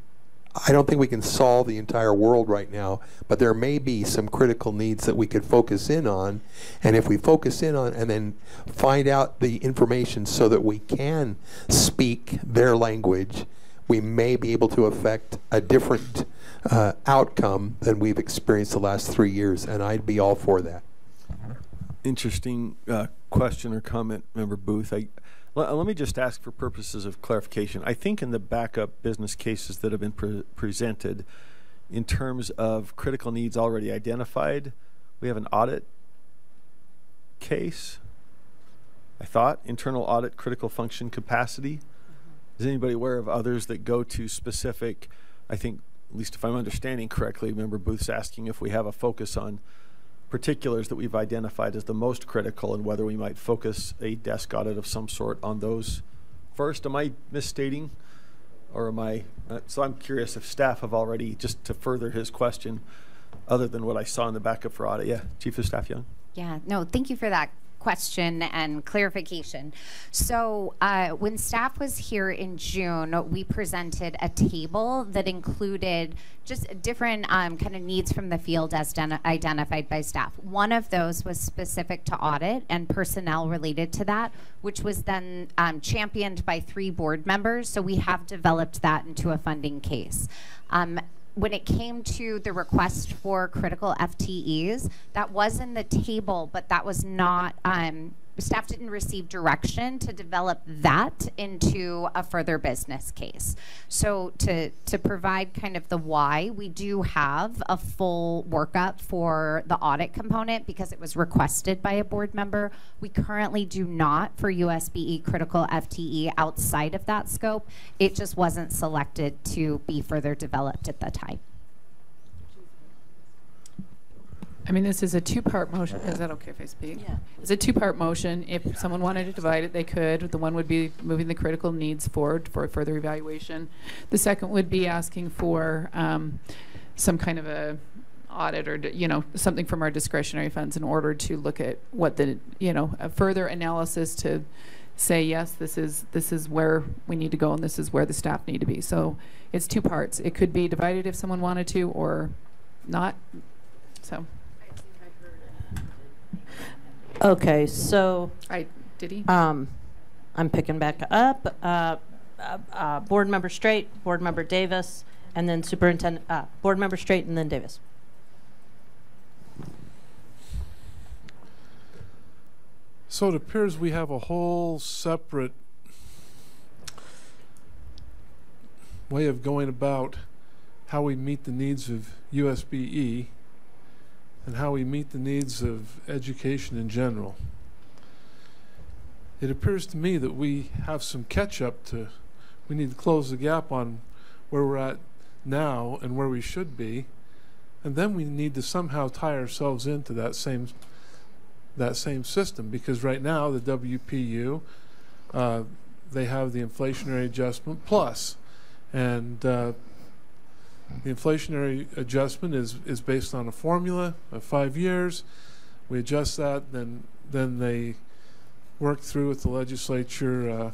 I don't think we can solve the entire world right now, but there may be some critical needs that we could focus in on. And if we focus in on and then find out the information so that we can speak their language, we may be able to affect a different uh, outcome than we've experienced the last three years. And I'd be all for that. Interesting uh, question or comment, Member Boothe. I, let me just ask for purposes of clarification. I think in the backup business cases that have been pre presented, in terms of critical needs already identified, we have an audit case. I thought internal audit critical function capacity. Mm -hmm. Is anybody aware of others that go to specific? I think, at least if I'm understanding correctly, Member Boothe's asking if we have a focus on particulars that we've identified as the most critical and whether we might focus a desk audit of some sort on those first. Am I misstating? Or am I? Uh, so I'm curious if staff have already, just to further his question, other than what I saw in the backup for audit. Yeah, Chief of Staff Young. Yeah, no, thank you for that question and clarification. So, uh, when staff was here in June, we presented a table that included just different um, kind of needs from the field as identified by staff. One of those was specific to audit and personnel related to that, which was then um, championed by three board members. So, we have developed that into a funding case. Um, when it came to the request for critical FTEs, that was in the table, but that was not, um, staff didn't receive direction to develop that into a further business case. So to, to provide kind of the why, we do have a full workup for the audit component because it was requested by a board member. We currently do not for USBE critical FTE outside of that scope. It just wasn't selected to be further developed at the time. I mean, this is a two-part motion. Is that okay if I speak? Yeah. It's a two-part motion. If someone wanted to divide it, they could. The one would be moving the critical needs forward for further evaluation. The second would be asking for um, some kind of a audit or, you know, something from our discretionary funds in order to look at what the, you know, a further analysis to say, yes, this is, this is where we need to go and this is where the staff need to be. So it's two parts. It could be divided if someone wanted to or not. So. Okay, so. I, did he? Um, I'm picking back up. Uh, uh, uh, Board Member Strate, Board Member Davis, and then Superintendent, uh, Board Member Strate, and then Davis. So it appears we have a whole separate way of going about how we meet the needs of USBE and how we meet the needs of education in general. It appears to me that we have some catch up to, we need to close the gap on where we're at now and where we should be. And then we need to somehow tie ourselves into that same that same system because right now the WPU uh, they have the inflationary adjustment plus, and uh, the inflationary adjustment is, is based on a formula of five years. We adjust that, then then they work through with the legislature, uh,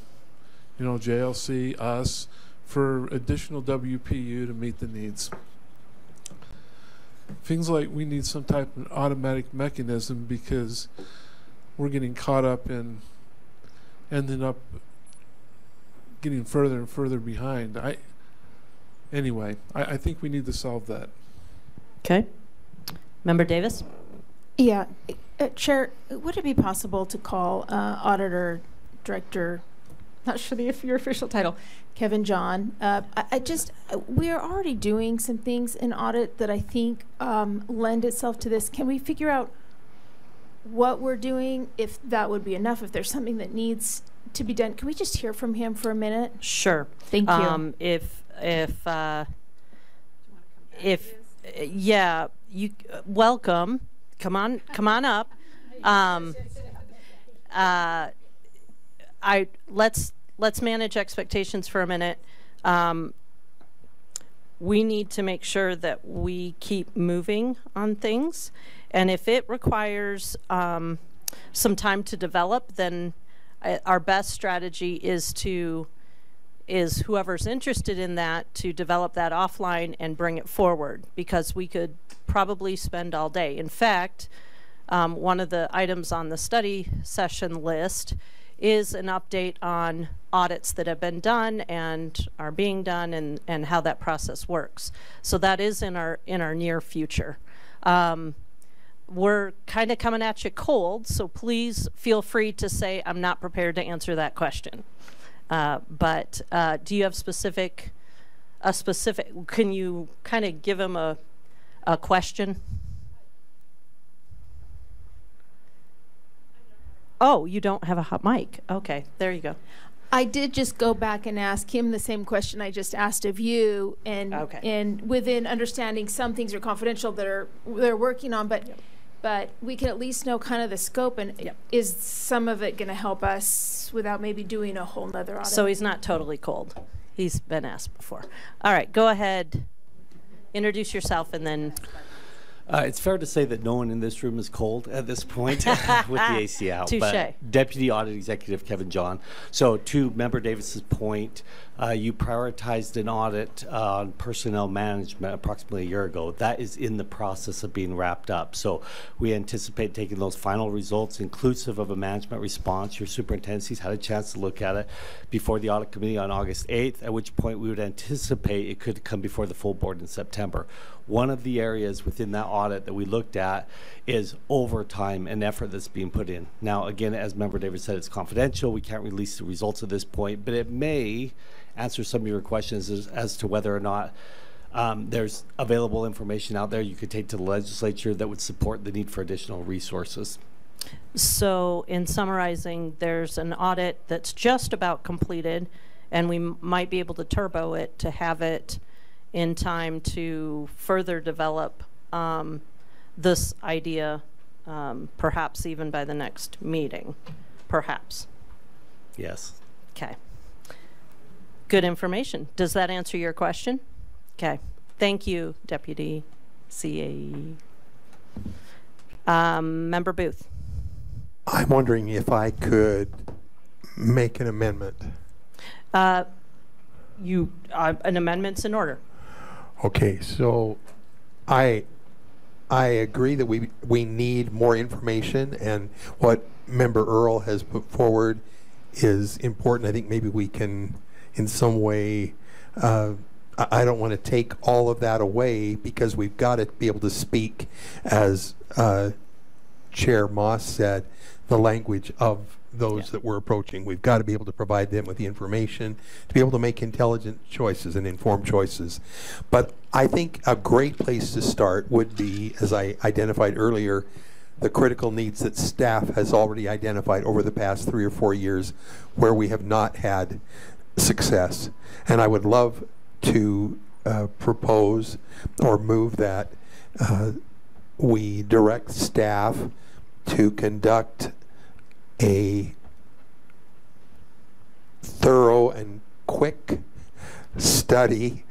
you know, JLC, us, for additional WPU to meet the needs. Things like we need some type of automatic mechanism because we're getting caught up in ending up getting further and further behind. I anyway, I, I think we need to solve that. Okay. Member Davis? Yeah, uh, Chair, would it be possible to call uh, Auditor Director, not sure the your official title, Kevin John? Uh, I, I just uh, we are already doing some things in audit that I think um, lend itself to this. Can we figure out what we're doing? If that would be enough, if there's something that needs to be done, can we just hear from him for a minute? Sure. Thank you. Um, if if uh, if yeah, you welcome. Come on, come on up. Um, uh, I let's let's manage expectations for a minute. Um, we need to make sure that we keep moving on things, and if it requires um, some time to develop, then uh, our best strategy is to is whoever's interested in that to develop that offline and bring it forward because we could probably spend all day. In fact, um, one of the items on the study session list is an update on audits that have been done and are being done and, and how that process works. So that is in our in our near future. Um, we're kind of coming at you cold, so please feel free to say I'm not prepared to answer that question. Uh, but uh, do you have specific, a specific, can you kind of give him a, a question? Oh, you don't have a hot mic. Okay, there you go. I did just go back and ask him the same question I just asked of you, and Okay. and within understanding some things are confidential that are they're working on, but but we can at least know kind of the scope and is some of it going to help us without maybe doing a whole nother audit. So he's not totally cold. He's been asked before. All right, go ahead. Introduce yourself and then. Uh, it's fair to say that no one in this room is cold at this point with the AC out. Touche. But Deputy Audit Executive Kevin John. So, to Member Davis's point, uh, you prioritized an audit on personnel management approximately a year ago. That is in the process of being wrapped up. So, we anticipate taking those final results, inclusive of a management response. Your superintendency's had a chance to look at it before the audit committee on August 8th, at which point we would anticipate it could come before the full board in September. One of the areas within that audit that we looked at is overtime and effort that's being put in. Now, again, as Member David said, it's confidential. We can't release the results at this point, but it may answer some of your questions as, as to whether or not um, there's available information out there you could take to the legislature that would support the need for additional resources. So, in summarizing, there's an audit that's just about completed, and we might be able to turbo it to have it in time to further develop um, this idea, um, perhaps even by the next meeting. Perhaps. Yes. Okay. Good information. Does that answer your question? Okay. Thank you, Deputy CAE. Um, Member Boothe. I'm wondering if I could make an amendment. Uh, you, uh, an amendment's in order. Okay, so I I agree that we we need more information, and what Member Earl has put forward is important. I think maybe we can, in some way. Uh, I don't want to take all of that away because we've got to be able to speak, as uh, Chair Moss said, the language of those that we're approaching. We've got to be able to provide them with the information to be able to make intelligent choices and informed choices. But I think a great place to start would be, as I identified earlier, the critical needs that staff has already identified over the past three or four years where we have not had success. And I would love to uh, propose or move that uh, we direct staff to conduct a thorough and quick study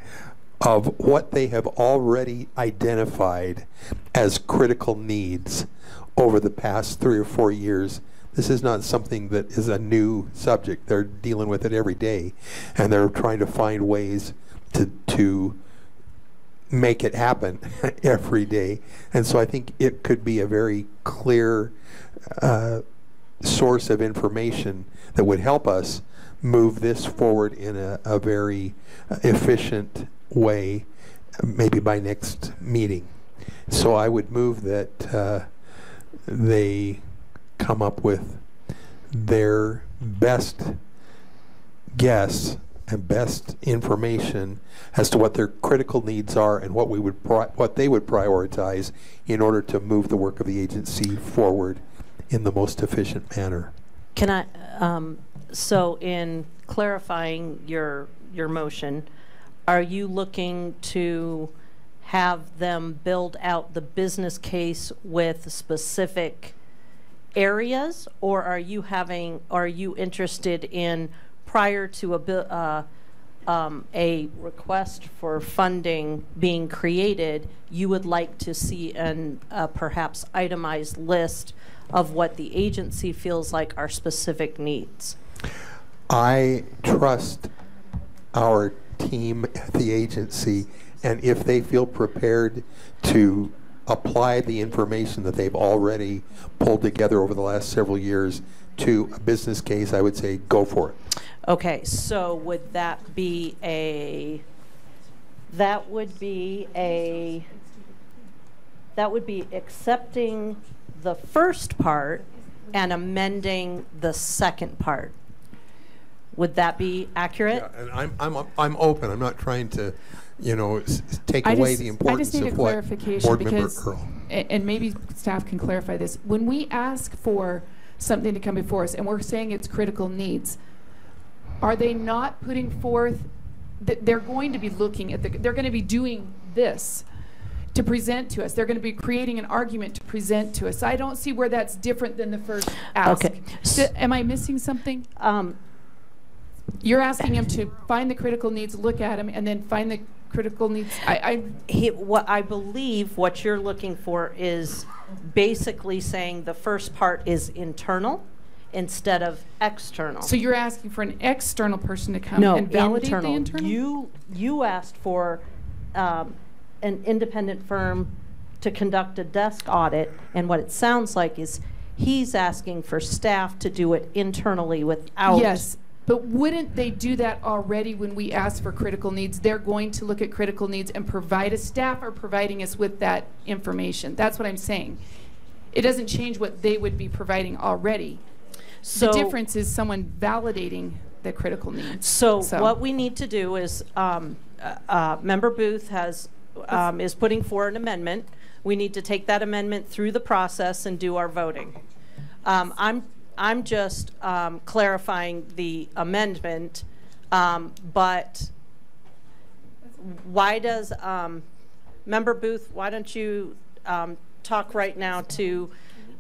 of what they have already identified as critical needs over the past three or four years. This is not something that is a new subject. They're dealing with it every day, and they're trying to find ways to to make it happen every day. And so I think it could be a very clear uh, source of information that would help us move this forward in a, a very uh, efficient way, maybe by next meeting. So I would move that uh, they come up with their best guess and best information as to what their critical needs are and what we would what they would prioritize in order to move the work of the agency forward in the most efficient manner. Can I, um, so in clarifying your, your motion, are you looking to have them build out the business case with specific areas? Or are you having, are you interested in, prior to a, uh, um, a request for funding being created, you would like to see an, a perhaps itemized list of what the agency feels like are specific needs? I trust our team at the agency, and if they feel prepared to apply the information that they've already pulled together over the last several years to a business case, I would say go for it. Okay, so would that be a, that would be a, that would be accepting the first part and amending the second part. Would that be accurate? Yeah, and I'm, I'm, I'm open. I'm not trying to, you know, s- s- take I away just, the importance just need a of what clarification Board Member because, Earl. and maybe staff can clarify this. When we ask for something to come before us and we're saying it's critical needs, are they not putting forth that they're going to be looking at the, they're going to be doing this to present to us. They're going to be creating an argument to present to us. I don't see where that's different than the first ask. Okay. D- am I missing something? Um, You're asking him to find the critical needs, look at them, and then find the critical needs. I, I He, what I believe what you're looking for is basically saying the first part is internal instead of external. so you're asking for an external person to come no, and validate internal. the internal. You you asked for um, an independent firm to conduct a desk audit, and what it sounds like is he's asking for staff to do it internally without. Yes, but wouldn't they do that already when we ask for critical needs? They're going to look at critical needs and provide us, staff are providing us with that information. That's what I'm saying. It doesn't change what they would be providing already. So- The difference is someone validating the critical needs. So, what we need to do is, um, uh, uh, Member Boothe has, um, is putting forward an amendment. We need to take that amendment through the process and do our voting. Um, I'm, I'm just um, clarifying the amendment, um, but why does, um, Member Boothe, why don't you um, talk right now to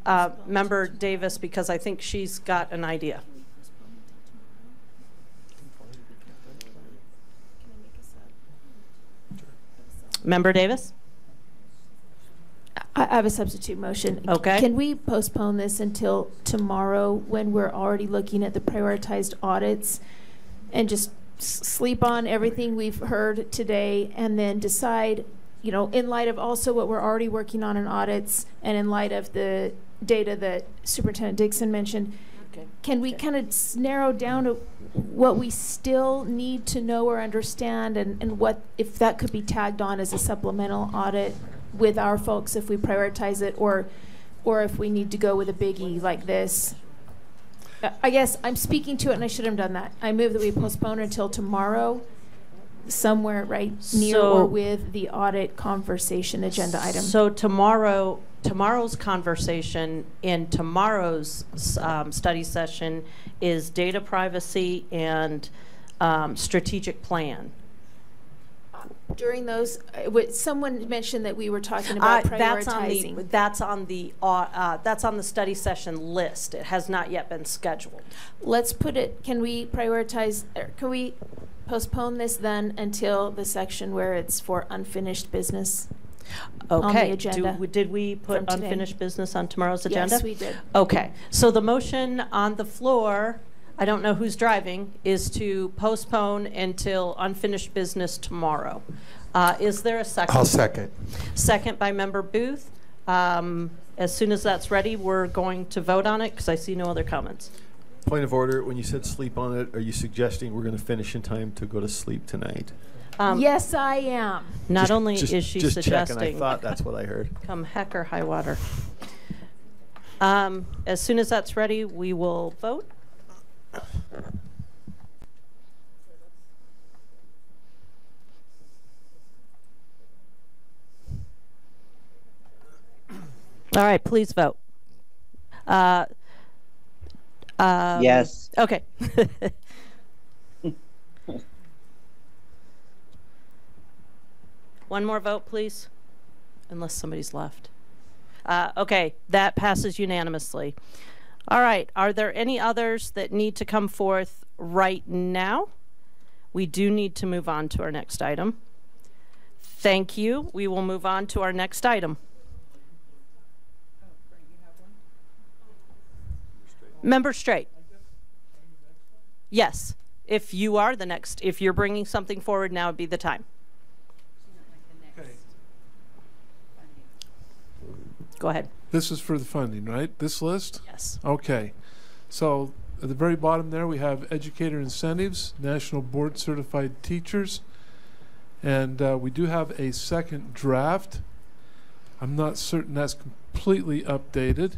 uh, Member Davis, because I think she's got an idea. Member Davis? I I have a substitute motion. Okay. Can we postpone this until tomorrow when we're already looking at the prioritized audits and just sleep on everything we've heard today and then decide, you know, in light of also what we're already working on in audits and in light of the data that Superintendent Dickson mentioned, okay. can we kind of narrow down to what we still need to know or understand and, and what, if that could be tagged on as a supplemental audit with our folks if we prioritize it or, or if we need to go with a biggie like this? Uh, I guess I'm speaking to it and I should have done that. I move that we postpone until tomorrow, somewhere right near So- or with the audit conversation agenda item. So tomorrow, tomorrow's conversation in tomorrow's um, study session is data privacy and um, strategic plan. During those, uh, someone mentioned that we were talking about Uh, That's on the, prioritizing. that's on the, uh, that's on the study session list. It has not yet been scheduled. Let's put it, can we prioritize, can we postpone this then until the section where it's for unfinished business? On the Okay. Do- agenda. Did we put from today. unfinished business on tomorrow's agenda? Yes, we did. Okay. So the motion on the floor, I don't know who's driving, is to postpone until unfinished business tomorrow. Uh, Is there a second? I'll second. Second by Member Boothe. Um, As soon as that's ready, we're going to vote on it because I see no other comments. Point of order, when you said sleep on it, are you suggesting we're going to finish in time to go to sleep tonight? Um, Yes, I am. Not Just- only just- is she just checking. I suggesting. thought that's what I heard. Come heck or high water. Um, As soon as that's ready, we will vote. All right, please vote. Uh, um, Yes. Okay. One more vote, please, unless somebody's left. Uh, okay, that passes unanimously. All right, are there any others that need to come forth right now? We do need to move on to our next item. Thank you. We will move on to our next item. Member Strate. Yes, if you are the next, if you're bringing something forward, now would be the time. Go ahead. This is for the funding, right? This list? Yes. Okay. So at the very bottom there, we have educator incentives, national board certified teachers. And uh, we do have a second draft. I'm not certain that's completely updated.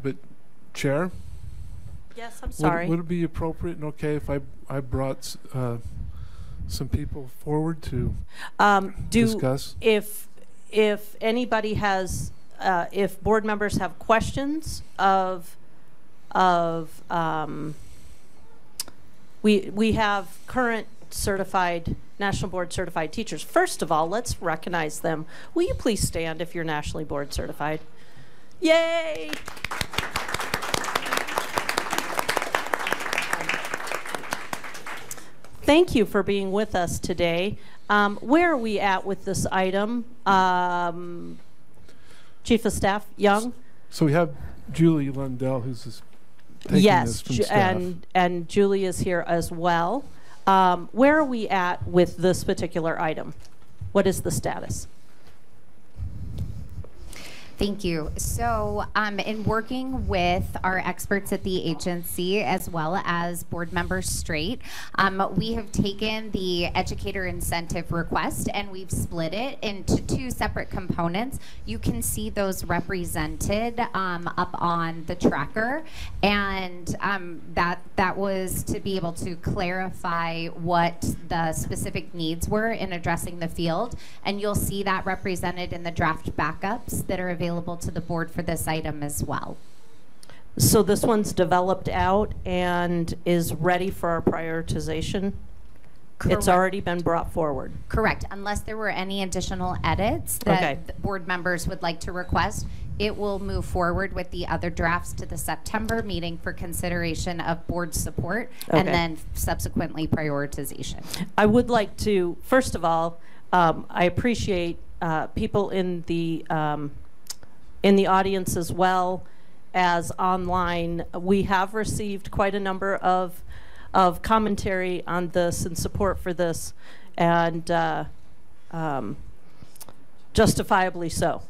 But, Chair? Yes, I'm would- sorry. Would it be appropriate and okay if I, I brought uh, some people forward to Um, do, discuss? if, if anybody has, uh, if board members have questions of, of, um, we, we have current certified, national board certified teachers. First of all, let's recognize them. Will you please stand if you're nationally board certified? Yay! Thank you for being with us today. Um, where are we at with this item? Um, Chief of Staff Young? So we have Julie Lundell, who's this, taking yes, this from staff. and and Julie is here as well. Um, where are we at with this particular item? What is the status? Thank you. So, um, in working with our experts at the agency as well as board members Strate, um, we have taken the educator incentive request and we've split it into two separate components. You can see those represented um, up on the tracker, and um, that that was to be able to clarify what the specific needs were in addressing the field, and you'll see that represented in the draft backups that are available to the board for this item as well. So this one's developed out and is ready for our prioritization? Correct. It's already been brought forward? Correct, unless there were any additional edits that Okay. the board members would like to request, it will move forward with the other drafts to the September meeting for consideration of board support and then subsequently prioritization. I would like to, first of all, um, I appreciate uh, people in the um, in the audience as well as online. We have received quite a number of of commentary on this and support for this, and uh, um, justifiably so.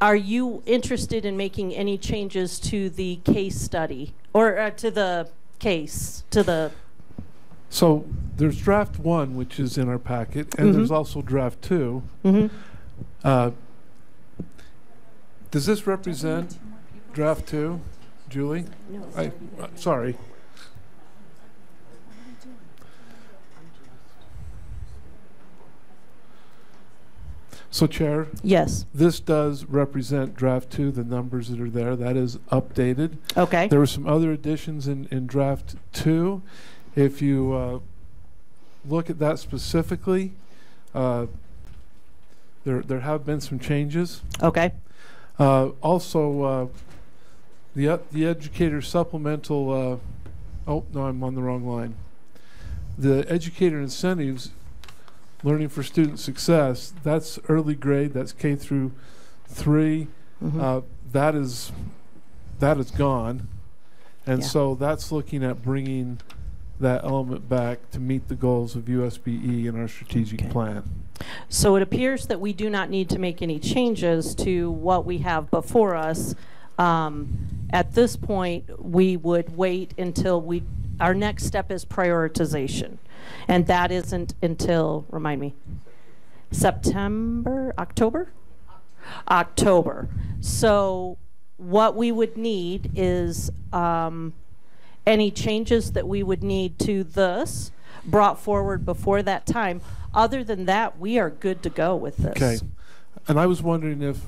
Are you interested in making any changes to the case study or uh, to the case to the So there's draft one, which is in our packet, and there's Mhm. also draft 2 Mhm. Uh, does this represent draft two, Julie? No, I, uh, sorry. So, Chair? Yes. This does represent draft two, the numbers that are there. That is updated. Okay. There were some other additions in, in draft two. If you uh, look at that specifically, uh, there, there have been some changes. Okay. Uh, also, uh, the, ed- the educator supplemental, uh, oh, no, I'm on the wrong line. The educator incentives, learning for student success, that's early grade, that's K through 3 Mhm. Uh, that is, that is gone. And Yeah. so that's looking at bringing that element back to meet the goals of USBE in our strategic plan. So it appears that we do not need to make any changes to what we have before us. Um, At this point, we would wait until we, our next step is prioritization. And that isn't until, remind me, September, October? October. So what we would need is um, any changes that we would need to this brought forward before that time. Other than that, we are good to go with this. Okay. And I was wondering if,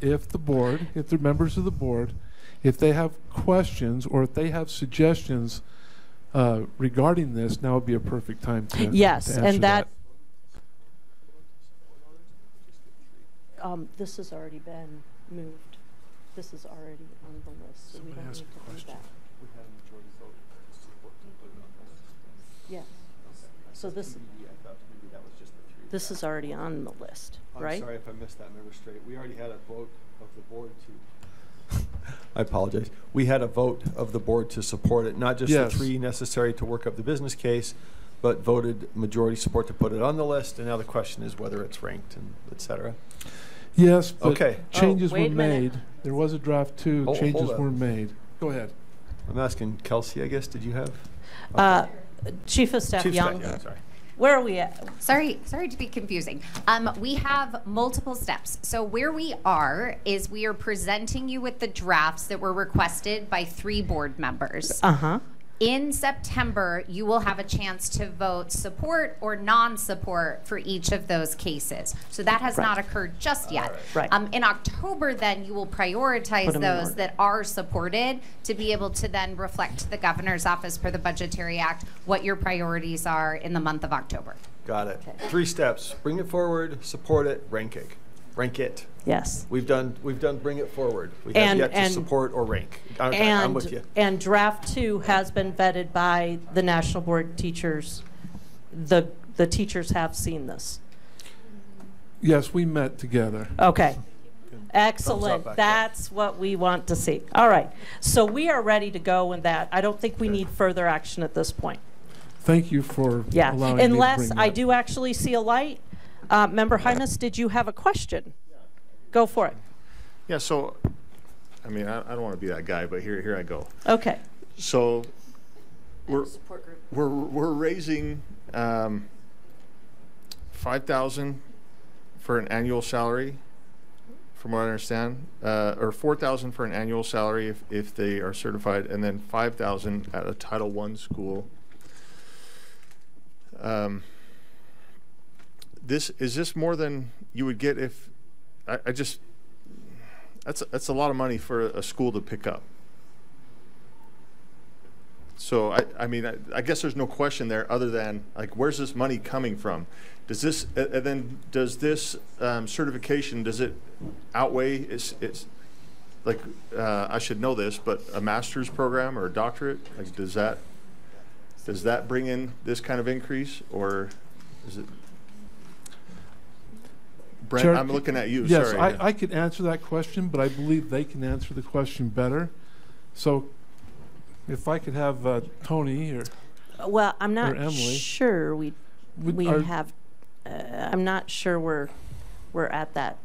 if the board, if the members of the board, if they have questions or if they have suggestions uh, regarding this, now would be a perfect time to Yes, to and that, um, this has already been moved. This is already on the list, so we don't need to do that. Yes. So this, this is already on the list, right? I'm sorry if I missed that member Strate. We already had a vote of the board to. I apologize. We had a vote of the board to support it, not just the three necessary to work up the business case, but voted majority support to put it on the list. And now the question is whether it's ranked and et cetera. Yes, but Okay. changes Oh, were wait minute. made. There was a draft two, Hold- changes were made. Go ahead. I'm asking Kelsey, I guess, did you have? Uh, Chief of Staff Chief Staff Young. Young, sorry. Where are we at? Sorry, sorry to be confusing. Um, we have multiple steps. So where we are is we are presenting you with the drafts that were requested by three board members. Uh-huh. In September, you will have a chance to vote support or non-support for each of those cases. So that has Right. not occurred just yet. Right. Um, in October, then you will prioritize Put 'em in those that are supported to be able to then reflect to the governor's office per the Budgetary Act what your priorities are in the month of October. Got it. Three steps. Bring it forward, support it, rank it. Rank it. Yes. We've done, we've done bring it forward. We have And- yet to and- support or rank. Okay, I'm with you. And, and draft two has been vetted by the National Board of Teachers. The, the teachers have seen this. Yes, we met together. Okay. back Excellent. there. That's what we want to see. All right. So we are ready to go in that. I don't think we need further action at this point. Thank you for Yeah. allowing me to Unless bring I that. do actually see a light. Uh, Member Hymas, did you have a question? Go for it. Yeah, so, I mean, I, I don't want to be that guy, but here, here I go. Okay. So, we're, we're, we're raising, um, five thousand for an annual salary, from what I understand, uh, or four thousand for an annual salary if, if they are certified, and then five thousand at a Title One school. Um, this, is this more than you would get if, I, I just, that's, that's a lot of money for a school to pick up. So I, I mean, I, I guess there's no question there other than like, where's this money coming from? Does this, and then does this um, certification, does it outweigh, it's, it's, like, uh, I should know this, but a master's program or a doctorate, like, does that, does that bring in this kind of increase or is it? Brent, Chair, I'm looking at you, Yes, sorry. I, I could answer that question, but I believe they can answer the question better. So if I could have uh, Tony or, Well, I'm not Emily. sure we, Would- we have, uh, I'm not sure we're, we're at that.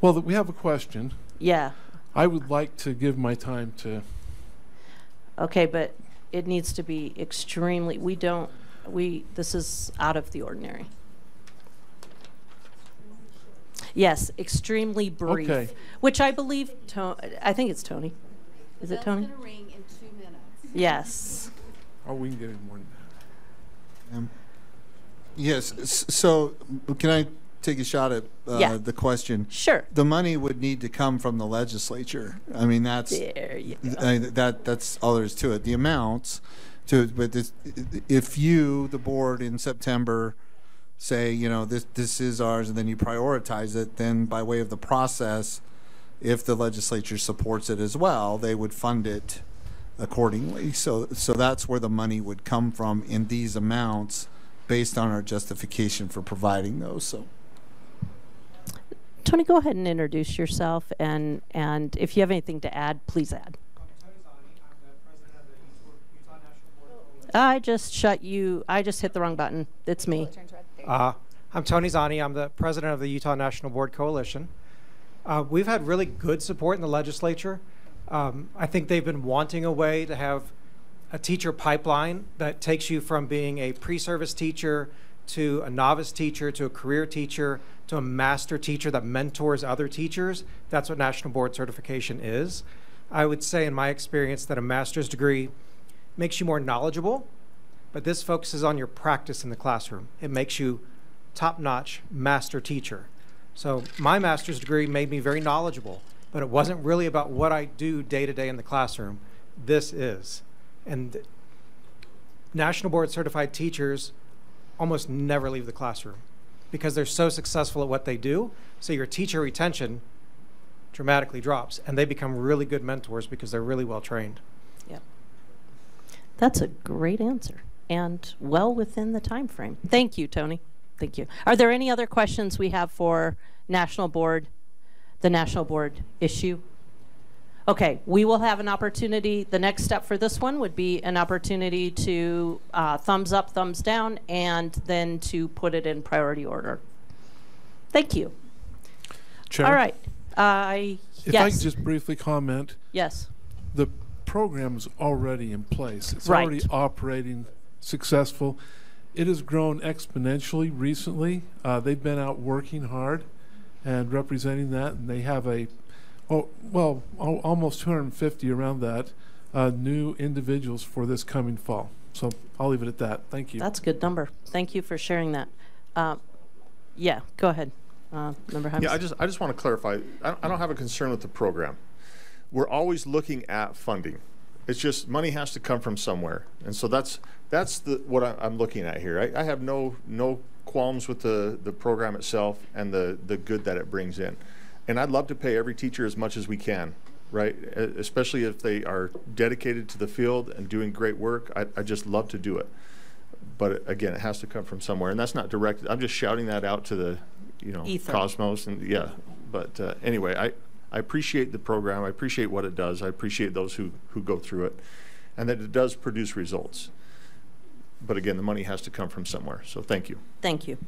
Well, th- we have a question. Yeah. I would like to give my time to, Okay, but it needs to be extremely, we don't, we, this is out of the ordinary. Yes, extremely brief. Okay. Which I believe, To- I think it's Tony. Is it Tony? ring in two minutes. Yes. oh, we can get it more than that. Um, Yes, s- so can I take a shot at uh, Yeah. the question? Sure. The money would need to come from the legislature. I mean, that's There you go. I- that that's all there is to it. The amounts to but this, if you the board in September say, you know, this this is ours and then you prioritize it, then by way of the process if the legislature supports it as well, they would fund it accordingly. So so that's where the money would come from in these amounts based on our justification for providing those. So Tony, go ahead and introduce yourself, and, and if you have anything to add, please add. I just shut you, I just hit the wrong button. It's me. Uh, I'm Tony Zani. I'm the president of the Utah National Board Coalition. Uh, we've had really good support in the legislature. Um, I think they've been wanting a way to have a teacher pipeline that takes you from being a pre-service teacher to a novice teacher to a career teacher to a master teacher that mentors other teachers. That's what National Board Certification is. I would say, in my experience, that a master's degree makes you more knowledgeable, but this focuses on your practice in the classroom. It makes you top-notch master teacher. So my master's degree made me very knowledgeable, but it wasn't really about what I do day to day in the classroom. This is. And National Board Certified teachers almost never leave the classroom because they're so successful at what they do. So your teacher retention dramatically drops and they become really good mentors because they're really well trained. Yep. That's a great answer and well within the time frame. Thank you, Tony. Thank you. Are there any other questions we have for National Board, the National Board issue? Okay, we will have an opportunity. The next step for this one would be an opportunity to uh, thumbs up, thumbs down, and then to put it in priority order. Thank you. Chair? All right. I If yes. I could just briefly comment. Yes. The program's already in place. It's Right. already operating successful. It has grown exponentially recently. Uh, they've been out working hard and representing that, and they have a, oh, well, al- almost 250 around that uh, new individuals for this coming fall. So I'll leave it at that. Thank you. That's a good number. Thank you for sharing that. Uh, yeah, go ahead. Uh, Member Hymas. Yeah, I just, I just want to clarify, I I don't have a concern with the program. We're always looking at funding. It's just, money has to come from somewhere. And so that's, that's the, what I, I'm looking at here. I, I have no, no qualms with the, the program itself and the, the good that it brings in. And I'd love to pay every teacher as much as we can, right? Especially if they are dedicated to the field and doing great work. I, I just love to do it. But again, it has to come from somewhere. And that's not directed, I'm just shouting that out to the, you know, Ether. cosmos and, yeah. But uh, anyway, I, I appreciate the program. I appreciate what it does. I appreciate those who, who go through it and that it does produce results. But again, the money has to come from somewhere. So thank you. Thank you.